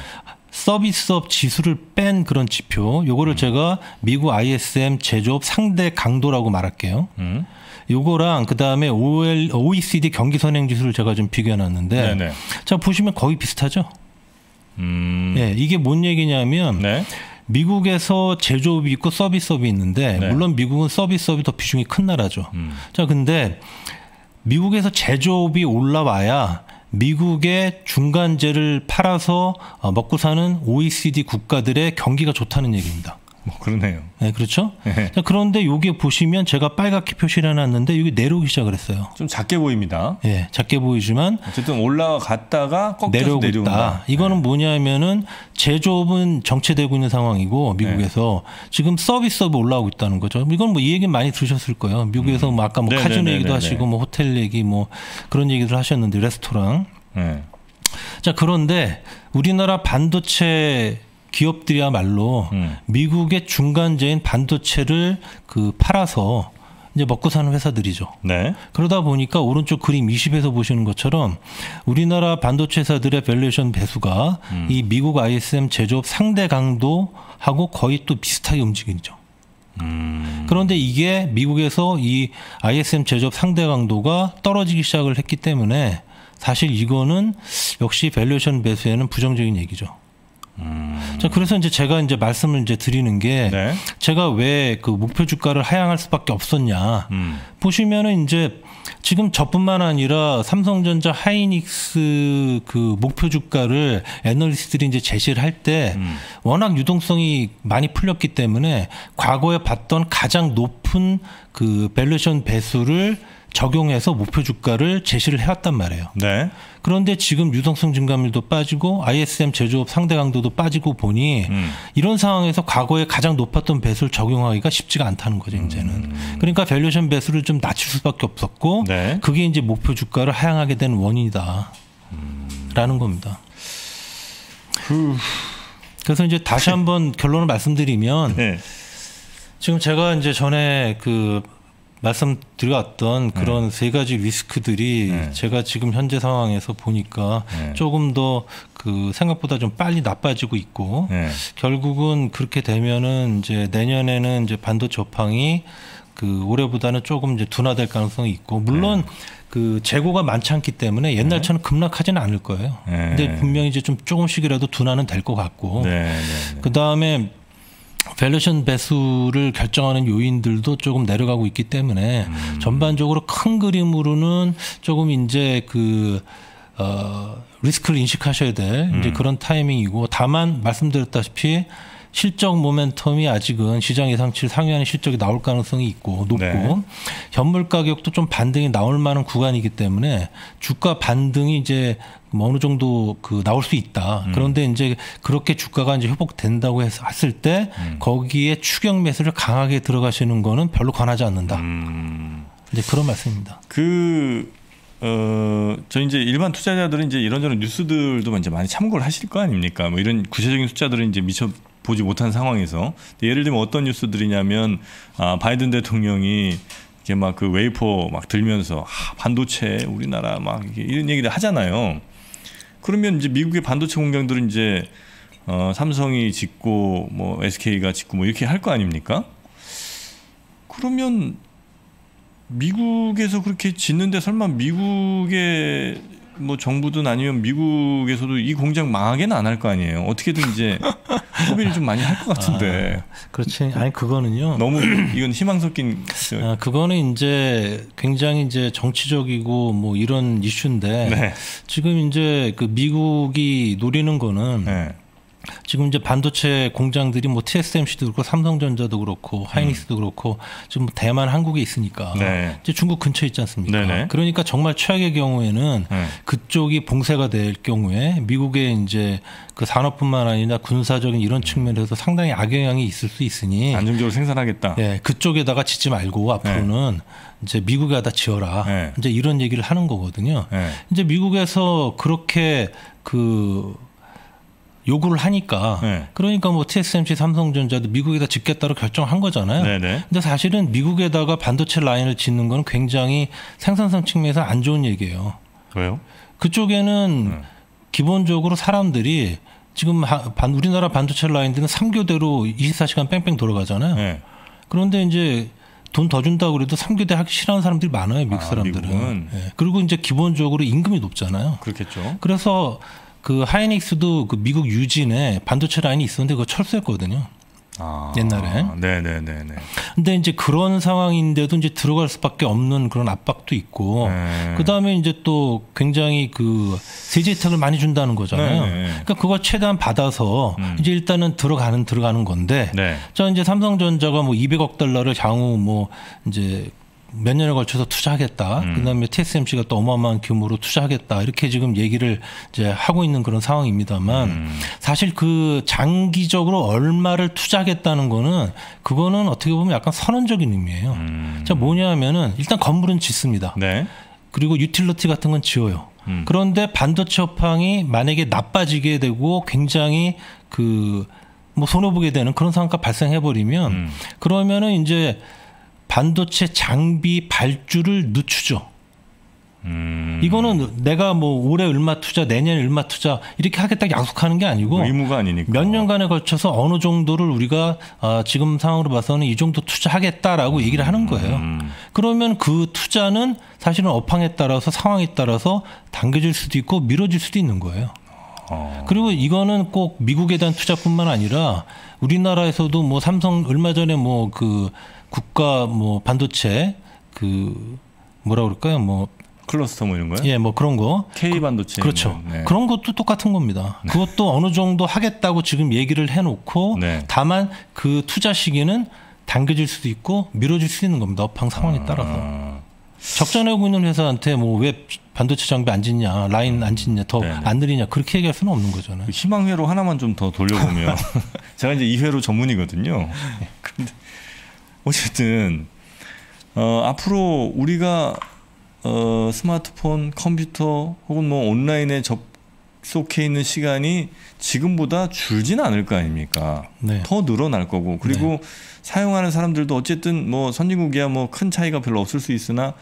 서비스업 지수를 뺀 그런 지표 요거를 음. 제가 미국 ISM 제조업 상대 강도라고 말할게요. 음. 요거랑 그다음에 OL, OECD 경기 선행 지수를 제가 좀 비교해 놨는데 네네. 자 보시면 거의 비슷하죠. 음. 예, 이게 뭔 얘기냐면 네. 미국에서 제조업이 있고 서비스업이 있는데 네. 물론 미국은 서비스업이 더 비중이 큰 나라죠. 음. 자, 근데 미국에서 제조업이 올라와야 미국의 중간재를 팔아서 어, 먹고 사는 OECD 국가들의 경기가 좋다는 얘기입니다. 뭐 그러네요. 네, 그렇죠. 네. 자, 그런데 여기 보시면 제가 빨갛게 표시를 해놨는데 여기 내려오기 시작을 했어요. 좀 작게 보입니다. 네, 작게 보이지만 어쨌든 올라갔다가 내려오고 있다. 이거는 네. 뭐냐면은 제조업은 정체되고 있는 상황이고 미국에서 네. 지금 서비스업이 올라오고 있다는 거죠. 이건 뭐 이 얘기 많이 들으셨을 거예요. 미국에서 음. 뭐 아까 뭐 네, 카지노 네, 얘기도 하시고 뭐 호텔 얘기 뭐 그런 얘기들 하셨는데 레스토랑. 자 그런데 우리나라 반도체 기업들이야말로 음. 미국의 중간재인 반도체를 그 팔아서 이제 먹고 사는 회사들이죠. 네. 그러다 보니까 오른쪽 그림 20에서 보시는 것처럼 우리나라 반도체 회사들의 valuation 배수가 음. 이 미국 ISM 제조업 상대 강도하고 거의 또 비슷하게 움직이죠. 음. 그런데 이게 미국에서 이 ISM 제조업 상대 강도가 떨어지기 시작을 했기 때문에 사실 이거는 역시 valuation 배수에는 부정적인 얘기죠. 음. 자, 그래서 이제 제가 이제 말씀을 이제 드리는 게 네. 제가 왜 그 목표 주가를 하향할 수밖에 없었냐. 음. 보시면은 이제 지금 저뿐만 아니라 삼성전자 하이닉스 그 목표 주가를 애널리스트들이 이제 제시를 할때 음. 워낙 유동성이 많이 풀렸기 때문에 과거에 봤던 가장 높은 그 valuation 배수를 적용해서 목표 주가를 제시를 해왔단 말이에요. 네. 그런데 지금 유동성 증가율도 빠지고 ISM 제조업 상대 강도도 빠지고 보니 음. 이런 상황에서 과거에 가장 높았던 배수를 적용하기가 쉽지가 않다는 거죠, 이제는. 음. 그러니까 valuation 배수를 좀 낮출 수밖에 없었고 네. 그게 이제 목표 주가를 하향하게 된 원인이다. 음. 라는 겁니다. 그래서 이제 다시 한번 결론을 말씀드리면 네. 지금 제가 이제 전에 그 말씀드렸던 그런 네. 세 가지 리스크들이 네. 제가 지금 현재 상황에서 보니까 네. 조금 더 그 생각보다 좀 빨리 나빠지고 있고 네. 결국은 그렇게 되면은 이제 내년에는 이제 반도체 업황이 그 올해보다는 조금 이제 둔화될 가능성이 있고 물론 네. 그 재고가 많지 않기 때문에 옛날처럼 네. 급락하지는 않을 거예요. 근데 분명히 이제 좀 조금씩이라도 둔화는 될 것 같고 그 다음에 valuation 배수를 결정하는 요인들도 조금 내려가고 있기 때문에 음. 전반적으로 큰 그림으로는 조금 이제 그 어, 리스크를 인식하셔야 될 음. 이제 그런 타이밍이고 다만 말씀드렸다시피 실적 모멘텀이 아직은 시장 예상치를 상회하는 실적이 나올 가능성이 있고 높고 네. 현물 가격도 좀 반등이 나올 만한 구간이기 때문에 주가 반등이 이제 뭐 어느 정도 그 나올 수 있다. 음. 그런데 이제 그렇게 주가가 이제 회복된다고 해서 했을 때 음. 거기에 추격 매수를 강하게 들어가시는 거는 별로 권하지 않는다. 음. 이제 그런 말씀입니다. 그 어, 저 이제 일반 투자자들은 이제 이런저런 뉴스들도 이제 많이 참고를 하실 거 아닙니까? 뭐 이런 구체적인 숫자들은 이제 미처 보지 못한 상황에서 예를 들면 어떤 뉴스들이냐면 아, 바이든 대통령이 이렇게 막 그 웨이퍼 막 들면서 아, 반도체 우리나라 막 이런 얘기를 하잖아요. 그러면 이제 미국의 반도체 공장들은 이제 어, 삼성이 짓고 뭐 SK가 짓고 뭐 이렇게 할 거 아닙니까? 그러면 미국에서 그렇게 짓는데 설마 미국의 뭐 정부든 아니면 미국에서도 이 공장 망하게는 안 할 거 아니에요. 어떻게든 이제 소비를 좀 많이 할 것 같은데. 아, 그렇지. 아니 그거는요. 너무 이건 희망 섞인. 아, 그거는 이제 굉장히 이제 정치적이고 뭐 이런 이슈인데 네. 지금 이제 그 미국이 노리는 거는. 네. 지금 이제 반도체 공장들이 뭐 TSMC도 그렇고 삼성전자도 그렇고 하이닉스도 음. 그렇고 지금 뭐 대만 한국에 있으니까 네. 이제 중국 근처에 있지 않습니까? 네네. 그러니까 정말 최악의 경우에는 네. 그쪽이 봉쇄가 될 경우에 미국의 이제 그 산업뿐만 아니라 군사적인 이런 측면에서 상당히 악영향이 있을 수 있으니 안정적으로 생산하겠다. 예, 그쪽에다가 짓지 말고 앞으로는 네. 이제 미국에다 지어라. 네. 이제 이런 얘기를 하는 거거든요. 네. 이제 미국에서 그렇게 그 요구를 하니까 네. 그러니까 뭐 TSMC 삼성전자도 미국에다 짓겠다고 결정한 거잖아요. 네네. 근데 사실은 미국에다가 반도체 라인을 짓는 건 굉장히 생산성 측면에서 안 좋은 얘기예요. 왜요? 그쪽에는 네. 기본적으로 사람들이 지금 반, 우리나라 반도체 라인들은 3교대로 24시간 뺑뺑 돌아가잖아요. 네. 그런데 이제 돈 더 준다고 그래도 3교대 하기 싫어하는 사람들이 많아요, 미국 아, 사람들은. 네. 그리고 이제 기본적으로 임금이 높잖아요. 그렇겠죠. 그래서 그 하이닉스도 그 미국 유진에 반도체 라인이 있었는데 그거 철수했거든요. 아, 옛날에. 네네네네. 근데 이제 그런 상황인데도 이제 들어갈 수밖에 없는 그런 압박도 있고, 네. 그 다음에 이제 또 굉장히 그 세제 혜택을 많이 준다는 거잖아요. 네. 그러니까 그걸 최대한 받아서 음. 이제 일단은 들어가는 들어가는 건데, 네. 저 이제 삼성전자가 뭐 200억 달러를 향후 뭐 이제 몇 년에 걸쳐서 투자하겠다. 음. 그다음에 TSMC가 또 어마어마한 규모로 투자하겠다. 이렇게 지금 얘기를 이제 하고 있는 그런 상황입니다만 음. 사실 그 장기적으로 얼마를 투자하겠다는 거는 그거는 어떻게 보면 약간 선언적인 의미예요. 음. 자 뭐냐면은 일단 건물은 짓습니다. 네. 그리고 유틸러티 같은 건 지어요. 음. 그런데 반도체 업황이 만약에 나빠지게 되고 굉장히 그뭐 손해보게 되는 그런 상황가 발생해 버리면 음. 그러면은 이제 반도체 장비 발주를 늦추죠. 음. 이거는 내가 뭐 올해 얼마 투자, 내년에 얼마 투자 이렇게 하겠다 약속하는 게 아니고 의무가 아니니까 몇 년간에 걸쳐서 어느 정도를 우리가 아, 지금 상황으로 봐서는 이 정도 투자하겠다라고 얘기를 하는 거예요. 음. 그러면 그 투자는 사실은 업황에 따라서 상황에 따라서 당겨질 수도 있고 미뤄질 수도 있는 거예요. 어. 그리고 이거는 꼭 미국에 대한 투자뿐만 아니라 우리나라에서도 뭐 삼성 얼마 전에 뭐그 국가 뭐 반도체 그 뭐라 그럴까요? 뭐 클러스터 뭐 이런 거요? 예, 뭐 그런 거. K 반도체. 그렇죠. 네. 그런 것도 똑같은 겁니다. 네. 그것도 어느 정도 하겠다고 지금 얘기를 해놓고 네. 다만 그 투자 시기는 당겨질 수도 있고 미뤄질 수 있는 겁니다. 업황 상황에 아. 따라서. 적자내고 있는 회사한테 뭐 왜 반도체 장비 안 짓냐, 라인 안 짓냐, 더안 네, 네. 느리냐 그렇게 얘기할 수는 없는 거잖아요. 희망회로 하나만 좀 더 돌려보면 제가 이제 이 회로 전문이거든요. 근데 어쨌든 어, 앞으로 우리가 어, 스마트폰, 컴퓨터 혹은 뭐 온라인에 접속해 있는 시간이 지금보다 줄지는 않을 거 아닙니까? 네. 더 늘어날 거고 그리고 네. 사용하는 사람들도 어쨌든 뭐 선진국이야 뭐 큰 차이가 별로 없을 수 있으나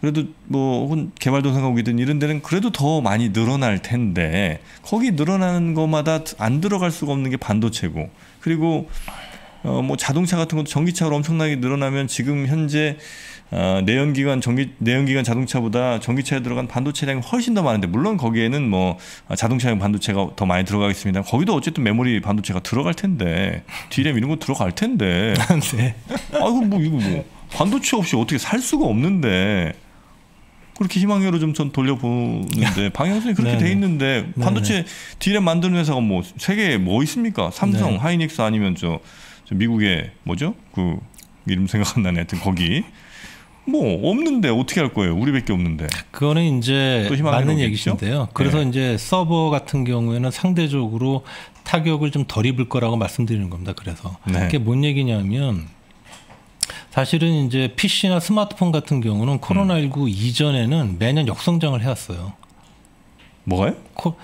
그래도 뭐 혹은 개발도상국이든 이런 데는 그래도 더 많이 늘어날 텐데 거기 늘어나는 것마다 안 들어갈 수가 없는 게 반도체고 그리고 어 뭐 자동차 같은 것도 전기차로 엄청나게 늘어나면 지금 현재 어, 내연기관 전기 내연기관 자동차보다 전기차에 들어간 반도체량이 훨씬 더 많은데 물론 거기에는 뭐 자동차용 반도체가 더 많이 들어가겠습니다. 거기도 어쨌든 메모리 반도체가 들어갈 텐데 디램 이런 거 들어갈 텐데. 네. 아이고 뭐 이거 뭐 반도체 없이 어떻게 살 수가 없는데 그렇게 희망회로 좀 전 돌려보는데 방향성이 그렇게 네네. 돼 있는데 반도체 네네. 디램 만드는 회사가 뭐 세계에 뭐 있습니까? 삼성, 네. 하이닉스 아니면 저, 저 미국의 뭐죠? 그 이름 생각 안 나네. 하여튼 거기 뭐 없는데 어떻게 할 거예요? 우리밖에 없는데. 그거는 이제 맞는 얘기신데요. 그래서 네. 이제 서버 같은 경우에는 상대적으로 타격을 좀 덜 입을 거라고 말씀드리는 겁니다. 그래서 네. 그게 뭔 얘기냐면 사실은 이제 PC나 스마트폰 같은 경우는 코로나19 음. 이전에는 매년 역성장을 해왔어요. 뭐가요? 코,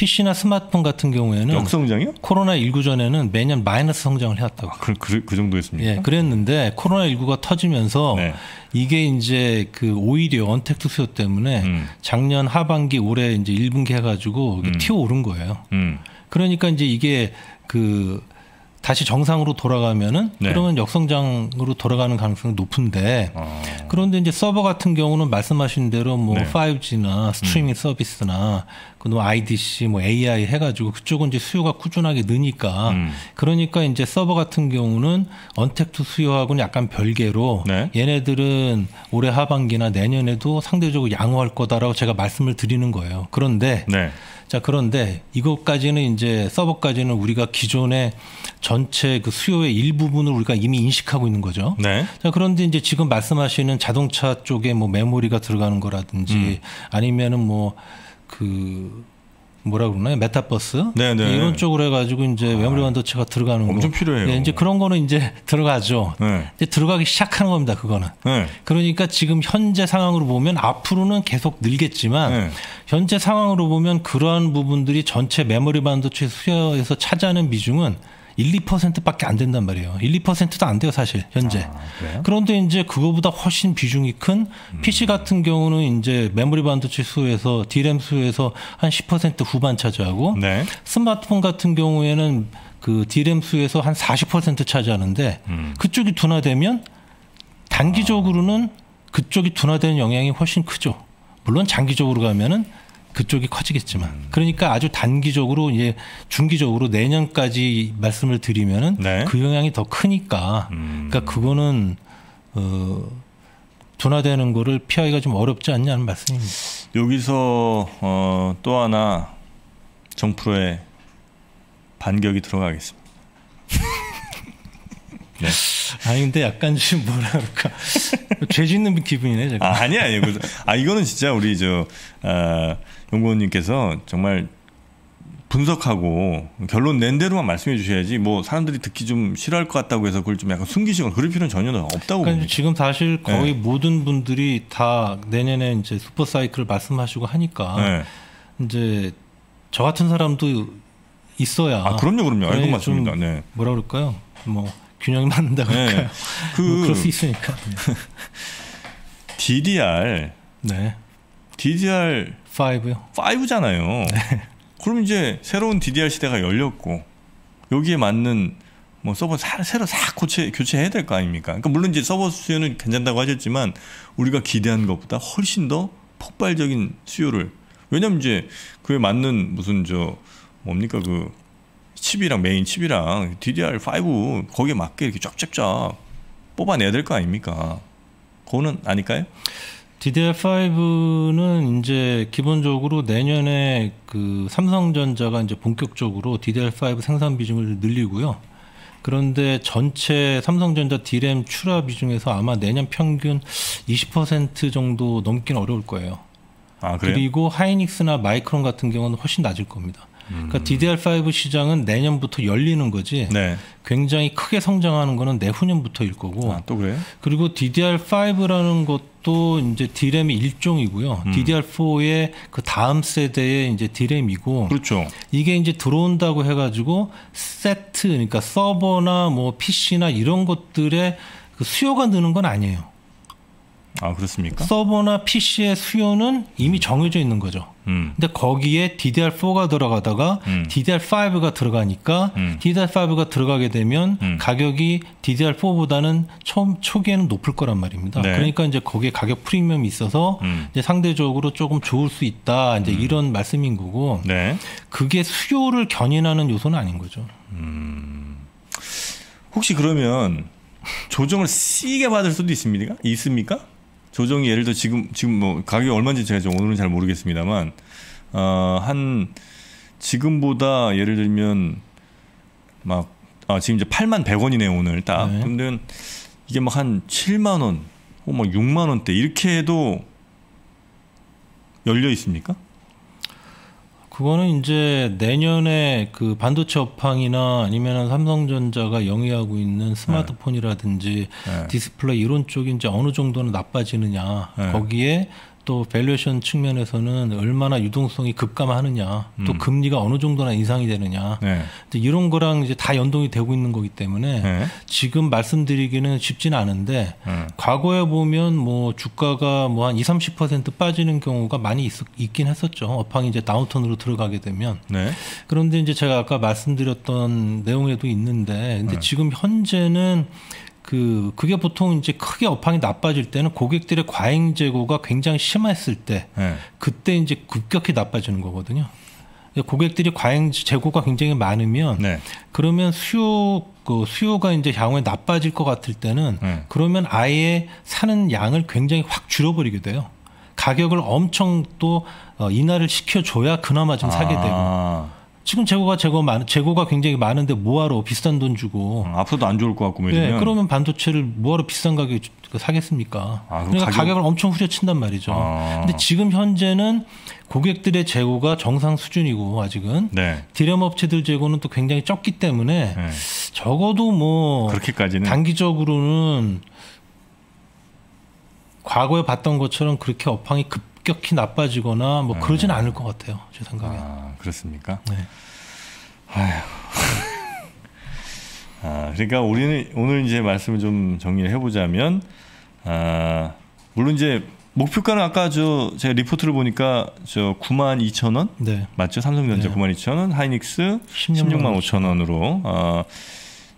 PC나 스마트폰 같은 경우에는 역성장이요? 코로나 19 전에는 매년 마이너스 성장을 해왔다고. 아, 그, 그, 그 정도였습니까? 예, 그랬는데 코로나 19가 터지면서 네. 이게 이제 그 오히려 언택트 수요 때문에 음. 작년 하반기 올해 이제 1분기 해가지고 음. 튀어 오른 거예요. 음. 그러니까 이제 이게 그 다시 정상으로 돌아가면은 네. 그러면 역성장으로 돌아가는 가능성이 높은데 어. 그런데 이제 서버 같은 경우는 말씀하신 대로 뭐 네. 5G나 스트리밍 음. 서비스나 그뭐 IDC 뭐 AI 해가지고 그쪽은 이제 수요가 꾸준하게 느니까 음. 그러니까 이제 서버 같은 경우는 언택트 수요하고는 약간 별개로 네. 얘네들은 올해 하반기나 내년에도 상대적으로 양호할 거다라고 제가 말씀을 드리는 거예요. 그런데 네. 자, 그런데 이것까지는 이제 서버까지는 우리가 기존의 전체 그 수요의 일부분을 우리가 이미 인식하고 있는 거죠. 네. 자, 그런데 이제 지금 말씀하시는 자동차 쪽에 뭐 메모리가 들어가는 거라든지 음. 아니면은 뭐그 뭐라 그러나요? 메타버스 네네. 네. 이런 쪽으로 해가지고 이제 아, 메모리 반도체가 들어가는 거 엄청 필요해요. 네, 이제 그런 거는 이제 들어가죠. 네. 이제 들어가기 시작하는 겁니다. 그거는. 네. 그러니까 지금 현재 상황으로 보면 앞으로는 계속 늘겠지만 네. 현재 상황으로 보면 그러한 부분들이 전체 메모리 반도체 수요에서 차지하는 비중은 1, 2%밖에 안 된단 말이에요. 1, 2%도 안 돼요, 사실 현재. 아, 그런데 이제 그거보다 훨씬 비중이 큰 음. PC 같은 경우는 이제 메모리 반도체 수에서 D램 수에서 한 10% 후반 차지하고 네. 스마트폰 같은 경우에는 그 D램 수에서 한 40% 차지하는데 음. 그쪽이 둔화되면 단기적으로는 그쪽이 둔화되는 영향이 훨씬 크죠. 물론 장기적으로 가면은 그쪽이 커지겠지만 음. 그러니까 아주 단기적으로 이제 중기적으로 내년까지 말씀을 드리면은 네. 그 영향이 더 크니까 음. 그러니까 그거는 어 둔화되는 거를 피하기가 좀 어렵지 않냐는 말씀입니다. 여기서 어, 또 하나 정프로의 반격이 들어가겠습니다. 네. 아니 근데 약간 좀 뭐라 그럴까 죄 짓는 기분이네 제가. 아, 아니 아니 아 이거는 진짜 우리 저 어, 연구원님께서 정말 분석하고 결론 낸 대로만 말씀해 주셔야지 뭐 사람들이 듣기 좀 싫어할 것 같다고 해서 그걸 좀 약간 숨기시거나 그럴 필요는 전혀 없다고 그러니까 지금 사실 거의 네. 모든 분들이 다 내년에 이제 슈퍼 사이클을 말씀하시고 하니까 네. 이제 저 같은 사람도 있어야 아 그럼요 그럼요 알고 네, 맞습니다 네. 뭐라 그럴까요 뭐 균형이 맞는다고 네. 할까요 그뭐 그럴 수 있으니까 DDR 네. DDR 5요. 5잖아요. 네. 그럼 이제 새로운 DDR 시대가 열렸고 여기에 맞는 뭐 서버 사, 새로 싹 고체 교체해야 될 거 아닙니까? 그러니까 물론 이제 서버 수요는 괜찮다고 하셨지만 우리가 기대한 것보다 훨씬 더 폭발적인 수요를 왜냐면 이제 그에 맞는 무슨 저 뭡니까 그 칩이랑 메인 칩이랑 DDR5 거기에 맞게 이렇게 쫙쫙쫙 뽑아내야 될 거 아닙니까? 그거는 아닐까요? DDR5는 이제 기본적으로 내년에 그 삼성전자가 이제 본격적으로 DDR5 생산 비중을 늘리고요. 그런데 전체 삼성전자 D램 출하 비중에서 아마 내년 평균 20% 정도 넘기는 어려울 거예요. 아, 그리고 하이닉스나 마이크론 같은 경우는 훨씬 낮을 겁니다. 그러니까 음. DDR5 시장은 내년부터 열리는 거지. 네. 굉장히 크게 성장하는 거는 내후년부터일 거고. 아, 또 그래요? 그리고 DDR5라는 것도 이제 D램의 일종이고요. 음. DDR4의 그 다음 세대의 이제 D램이고. 그렇죠. 이게 이제 들어온다고 해가지고 세트, 그러니까 서버나 뭐 PC나 이런 것들의 그 수요가 느는 건 아니에요. 아 그렇습니까? 서버나 PC의 수요는 이미 정해져 있는 거죠. 음. 근데 거기에 DDR4가 들어가다가 음. DDR5가 들어가니까 음. DDR5가 들어가게 되면 음. 가격이 DDR4보다는 처음 초기에는 높을 거란 말입니다. 네. 그러니까 이제 거기에 가격 프리미엄이 있어서 음. 이제 상대적으로 조금 좋을 수 있다. 이제 음. 이런 말씀인 거고. 네. 그게 수요를 견인하는 요소는 아닌 거죠. 혹시 그러면 조정을 세게 받을 수도 있습니까? 있습니까? 조정이 예를 들어 지금 지금 뭐 가격이 얼마인지 제가 좀 오늘은 잘 모르겠습니다만 어 한 지금보다 예를 들면 막 아, 지금 이제 8만 100원이네요 오늘 딱. 네. 근데 이게 막 한 7만 원, 막 6만 원대 이렇게 해도 열려 있습니까? 그거는 이제 내년에 그 반도체 업황이나 아니면 삼성전자가 영위하고 있는 스마트폰이라든지 네. 디스플레이 이런 쪽이 이제 어느 정도는 나빠지느냐 네. 거기에 또 valuation 측면에서는 얼마나 유동성이 급감하느냐, 또 음. 금리가 어느 정도나 인상이 되느냐, 네. 이런 거랑 이제 다 연동이 되고 있는 거기 때문에 네. 지금 말씀드리기는 쉽지는 않은데 네. 과거에 보면 뭐 주가가 뭐 한 2, 30% 빠지는 경우가 많이 있, 있긴 했었죠. 업황이 이제 downturn으로 들어가게 되면. 네. 그런데 이제 제가 아까 말씀드렸던 내용에도 있는데, 근데 네. 지금 현재는 그 그게 보통 이제 크게 업황이 나빠질 때는 고객들의 과잉 재고가 굉장히 심했을 때 네. 그때 이제 급격히 나빠지는 거거든요. 고객들이 과잉 재고가 굉장히 많으면 네. 그러면 수요 그 수요가 이제 향후에 나빠질 것 같을 때는 네. 그러면 아예 사는 양을 굉장히 확 줄여버리게 돼요. 가격을 엄청 또 어, 인하를 시켜줘야 그나마 좀 사게 아. 되고. 지금 재고가 재고 많 재고가 굉장히 많은데 뭐하러 비싼 돈 주고 음, 앞으로도 안 좋을 것 같고 뭐 네, 그러면 반도체를 뭐하러 비싼 가격에 사겠습니까? 아, 그러니까 가격... 가격 을 엄청 후려친단 말이죠. 아. 근데 지금 현재는 고객들의 재고가 정상 수준이고 아직은 네. 디램 업체들 재고는 또 굉장히 적기 때문에 네. 적어도 뭐 그렇게까지는 단기적으로는 과거에 봤던 것처럼 그렇게 업황이 급 급격히 나빠지거나 뭐 네. 그러진 않을 것 같아요. 제 생각에. 아, 그렇습니까? 네. 아휴. 아, 그러니까 우리는 오늘 이제 말씀을 좀 정리를 해보자면, 아, 물론 이제 목표가는 아까 저 제가 리포트를 보니까 저 9만 2천 원 네. 맞죠? 삼성전자 네. 9만 2천 원, 하이닉스 16만 5천 원으로 아,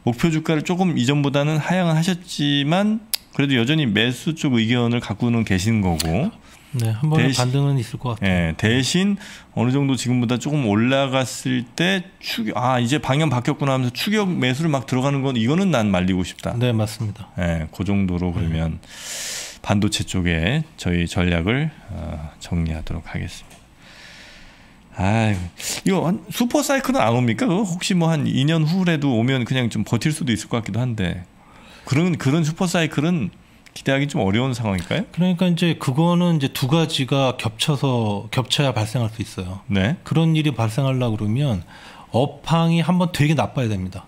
목표 주가를 조금 이전보다는 하향을 하셨지만 그래도 여전히 매수 쪽 의견을 갖고는 계신 거고 네, 한 번의 대신, 반등은 있을 것 같아요. 네, 대신 어느 정도 지금보다 조금 올라갔을 때 추격 아 이제 방향 바뀌었구나 하면서 추격 매수를 막 들어가는 건 이거는 난 말리고 싶다. 네, 맞습니다. 네, 그 정도로 그러면 네. 반도체 쪽에 저희 전략을 어, 정리하도록 하겠습니다. 아, 이거 한 슈퍼 사이클은 안 옵니까? 혹시 뭐 한 2년 후라도 오면 그냥 좀 버틸 수도 있을 것 같기도 한데 그런 그런 슈퍼 사이클은 기대하기 좀 어려운 상황일까요? 그러니까 이제 그거는 이제 두 가지가 겹쳐서 겹쳐야 발생할 수 있어요. 네. 그런 일이 발생하려 그러면 업황이 한번 되게 나빠야 됩니다.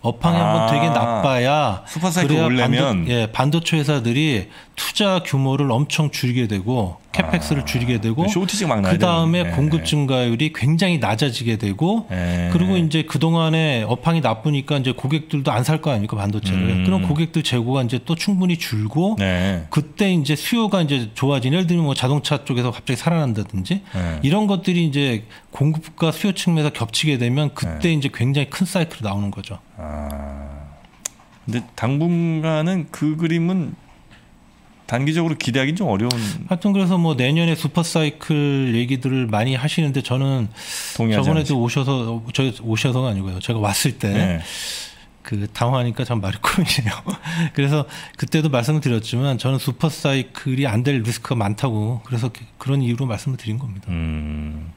업황이 아, 한번 되게 나빠야 슈퍼사이클 올려면 반도, 예, 반도체 회사들이 투자 규모를 엄청 줄이게 되고 CAPEX를 아, 줄이게 되고 그 다음에 네. 공급 증가율이 굉장히 낮아지게 되고 네. 그리고 이제 그 동안에 업황이 나쁘니까 이제 고객들도 안 살 거 아닙니까 반도체를 음. 그럼 고객들 재고가 이제 또 충분히 줄고 네. 그때 이제 수요가 이제 좋아진 예를 들면 뭐 자동차 쪽에서 갑자기 살아난다든지 네. 이런 것들이 이제 공급과 수요 측면에서 겹치게 되면 그때 네. 이제 굉장히 큰 사이클이 나오는 거죠. 아. 근데 당분간은 그 그림은 단기적으로 기대하기는 좀 어려운. 하여튼 그래서 뭐 내년에 슈퍼사이클 얘기들을 많이 하시는데 저는 저번에도. 오셔서 저 오셔서가 아니고요. 제가 왔을 때. 네. 그 당황하니까 참 말이 꼬이네요. 그래서 그때도 말씀을 드렸지만 저는 슈퍼사이클이 안 될 리스크가 많다고 그래서 그런 이유로 말씀을 드린 겁니다. 음...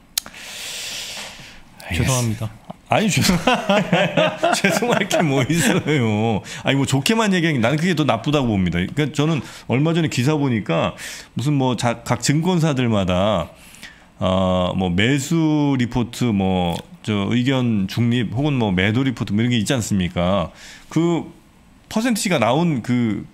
죄송합니다. 아니 죄송 죄송할 게 뭐 있어요. 아니 뭐 좋게만 얘기하는 나는 그게 더 나쁘다고 봅니다. 그러니까 저는 얼마 전에 기사 보니까 무슨 뭐 각 증권사들마다 어뭐 매수 리포트 뭐 저 의견 중립 혹은 뭐 매도 리포트 뭐 이런 게 있지 않습니까? 그 퍼센티지가 나온 그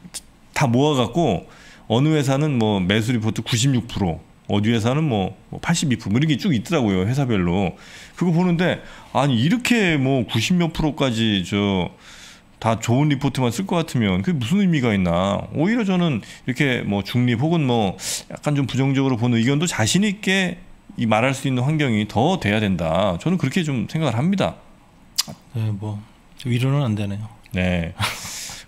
다 모아갖고 어느 회사는 뭐 매수 리포트 96% 어디 회사는 뭐 82%뭐 뭐 이런 게 쭉 있더라고요 회사별로 그거 보는데 아니 이렇게 뭐 90몇 프로까지 저 다 좋은 리포트만 쓸 것 같으면 그게 무슨 의미가 있나 오히려 저는 이렇게 뭐 중립 혹은 뭐 약간 좀 부정적으로 보는 의견도 자신 있게 이 말할 수 있는 환경이 더 돼야 된다 저는 그렇게 좀 생각을 합니다. 네뭐 위로는 안 되네요. 네.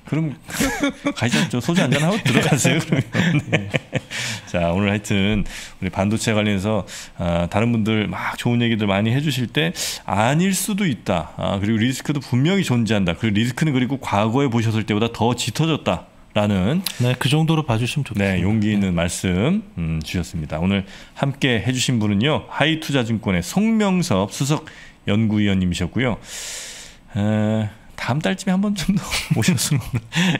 그럼 가시죠. 소주 한잔 하고 들어가세요. 그러면. 네. 자 오늘 하여튼 우리 반도체 관련해서 아, 다른 분들 막 좋은 얘기들 많이 해주실 때 아닐 수도 있다. 아, 그리고 리스크도 분명히 존재한다. 그리고 리스크는 그리고 과거에 보셨을 때보다 더 짙어졌다. 라는 네, 그 정도로 봐주시면 좋겠습니다. 네, 용기 있는 네. 말씀 음, 주셨습니다. 오늘 함께 해주신 분은요 하이투자증권의 송명섭 수석 연구위원님이셨고요. 에, 다음 달쯤에 한번 정도 오셔서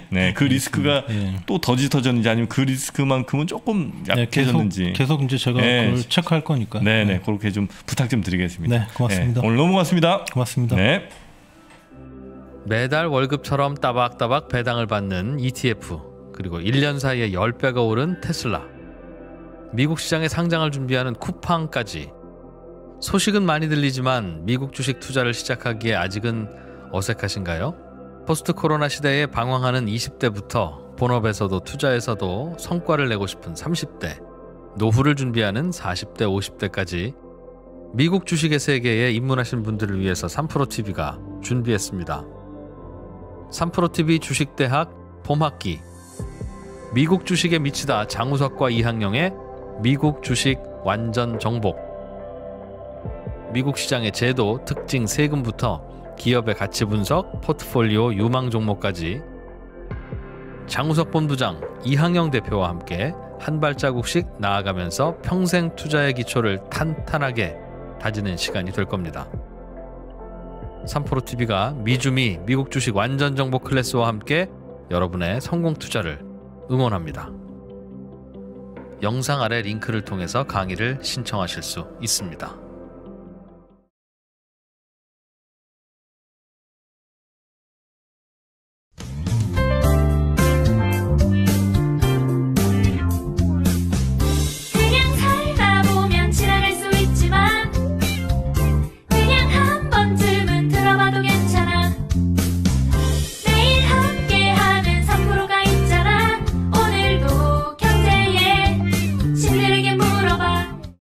네, 그 리스크가 네. 또더 짙어졌는지 아니면 그 리스크만큼은 조금 약해졌는지 네, 계속, 계속 이제 제가 네. 그걸 체크할 거니까. 네, 네, 그렇게 좀 부탁 좀 드리겠습니다. 네, 고맙습니다. 네, 오늘 너무 고맙습니다. 고맙습니다. 네. 매달 월급처럼 따박따박 배당을 받는 ETF 그리고 1년 사이에 10배가 오른 테슬라 미국 시장에 상장을 준비하는 쿠팡까지 소식은 많이 들리지만 미국 주식 투자를 시작하기에 아직은 어색하신가요? 포스트 코로나 시대에 방황하는 20대부터 본업에서도 투자에서도 성과를 내고 싶은 30대, 노후를 준비하는 40대, 50대까지 미국 주식의 세계에 입문하신 분들을 위해서 3프로TV가 준비했습니다. 3프로TV 주식대학 봄학기 미국 주식에 미치다 장우석과 이항영의 미국 주식 완전 정복 미국 시장의 제도, 특징, 세금부터 기업의 가치 분석, 포트폴리오 유망 종목까지 장우석 본부장 이항영 대표와 함께 한 발자국씩 나아가면서 평생 투자의 기초를 탄탄하게 다지는 시간이 될 겁니다. 3프로TV가 미주미 미국 주식 완전 정보 클래스와 함께 여러분의 성공 투자를 응원합니다. 영상 아래 링크를 통해서 강의를 신청하실 수 있습니다.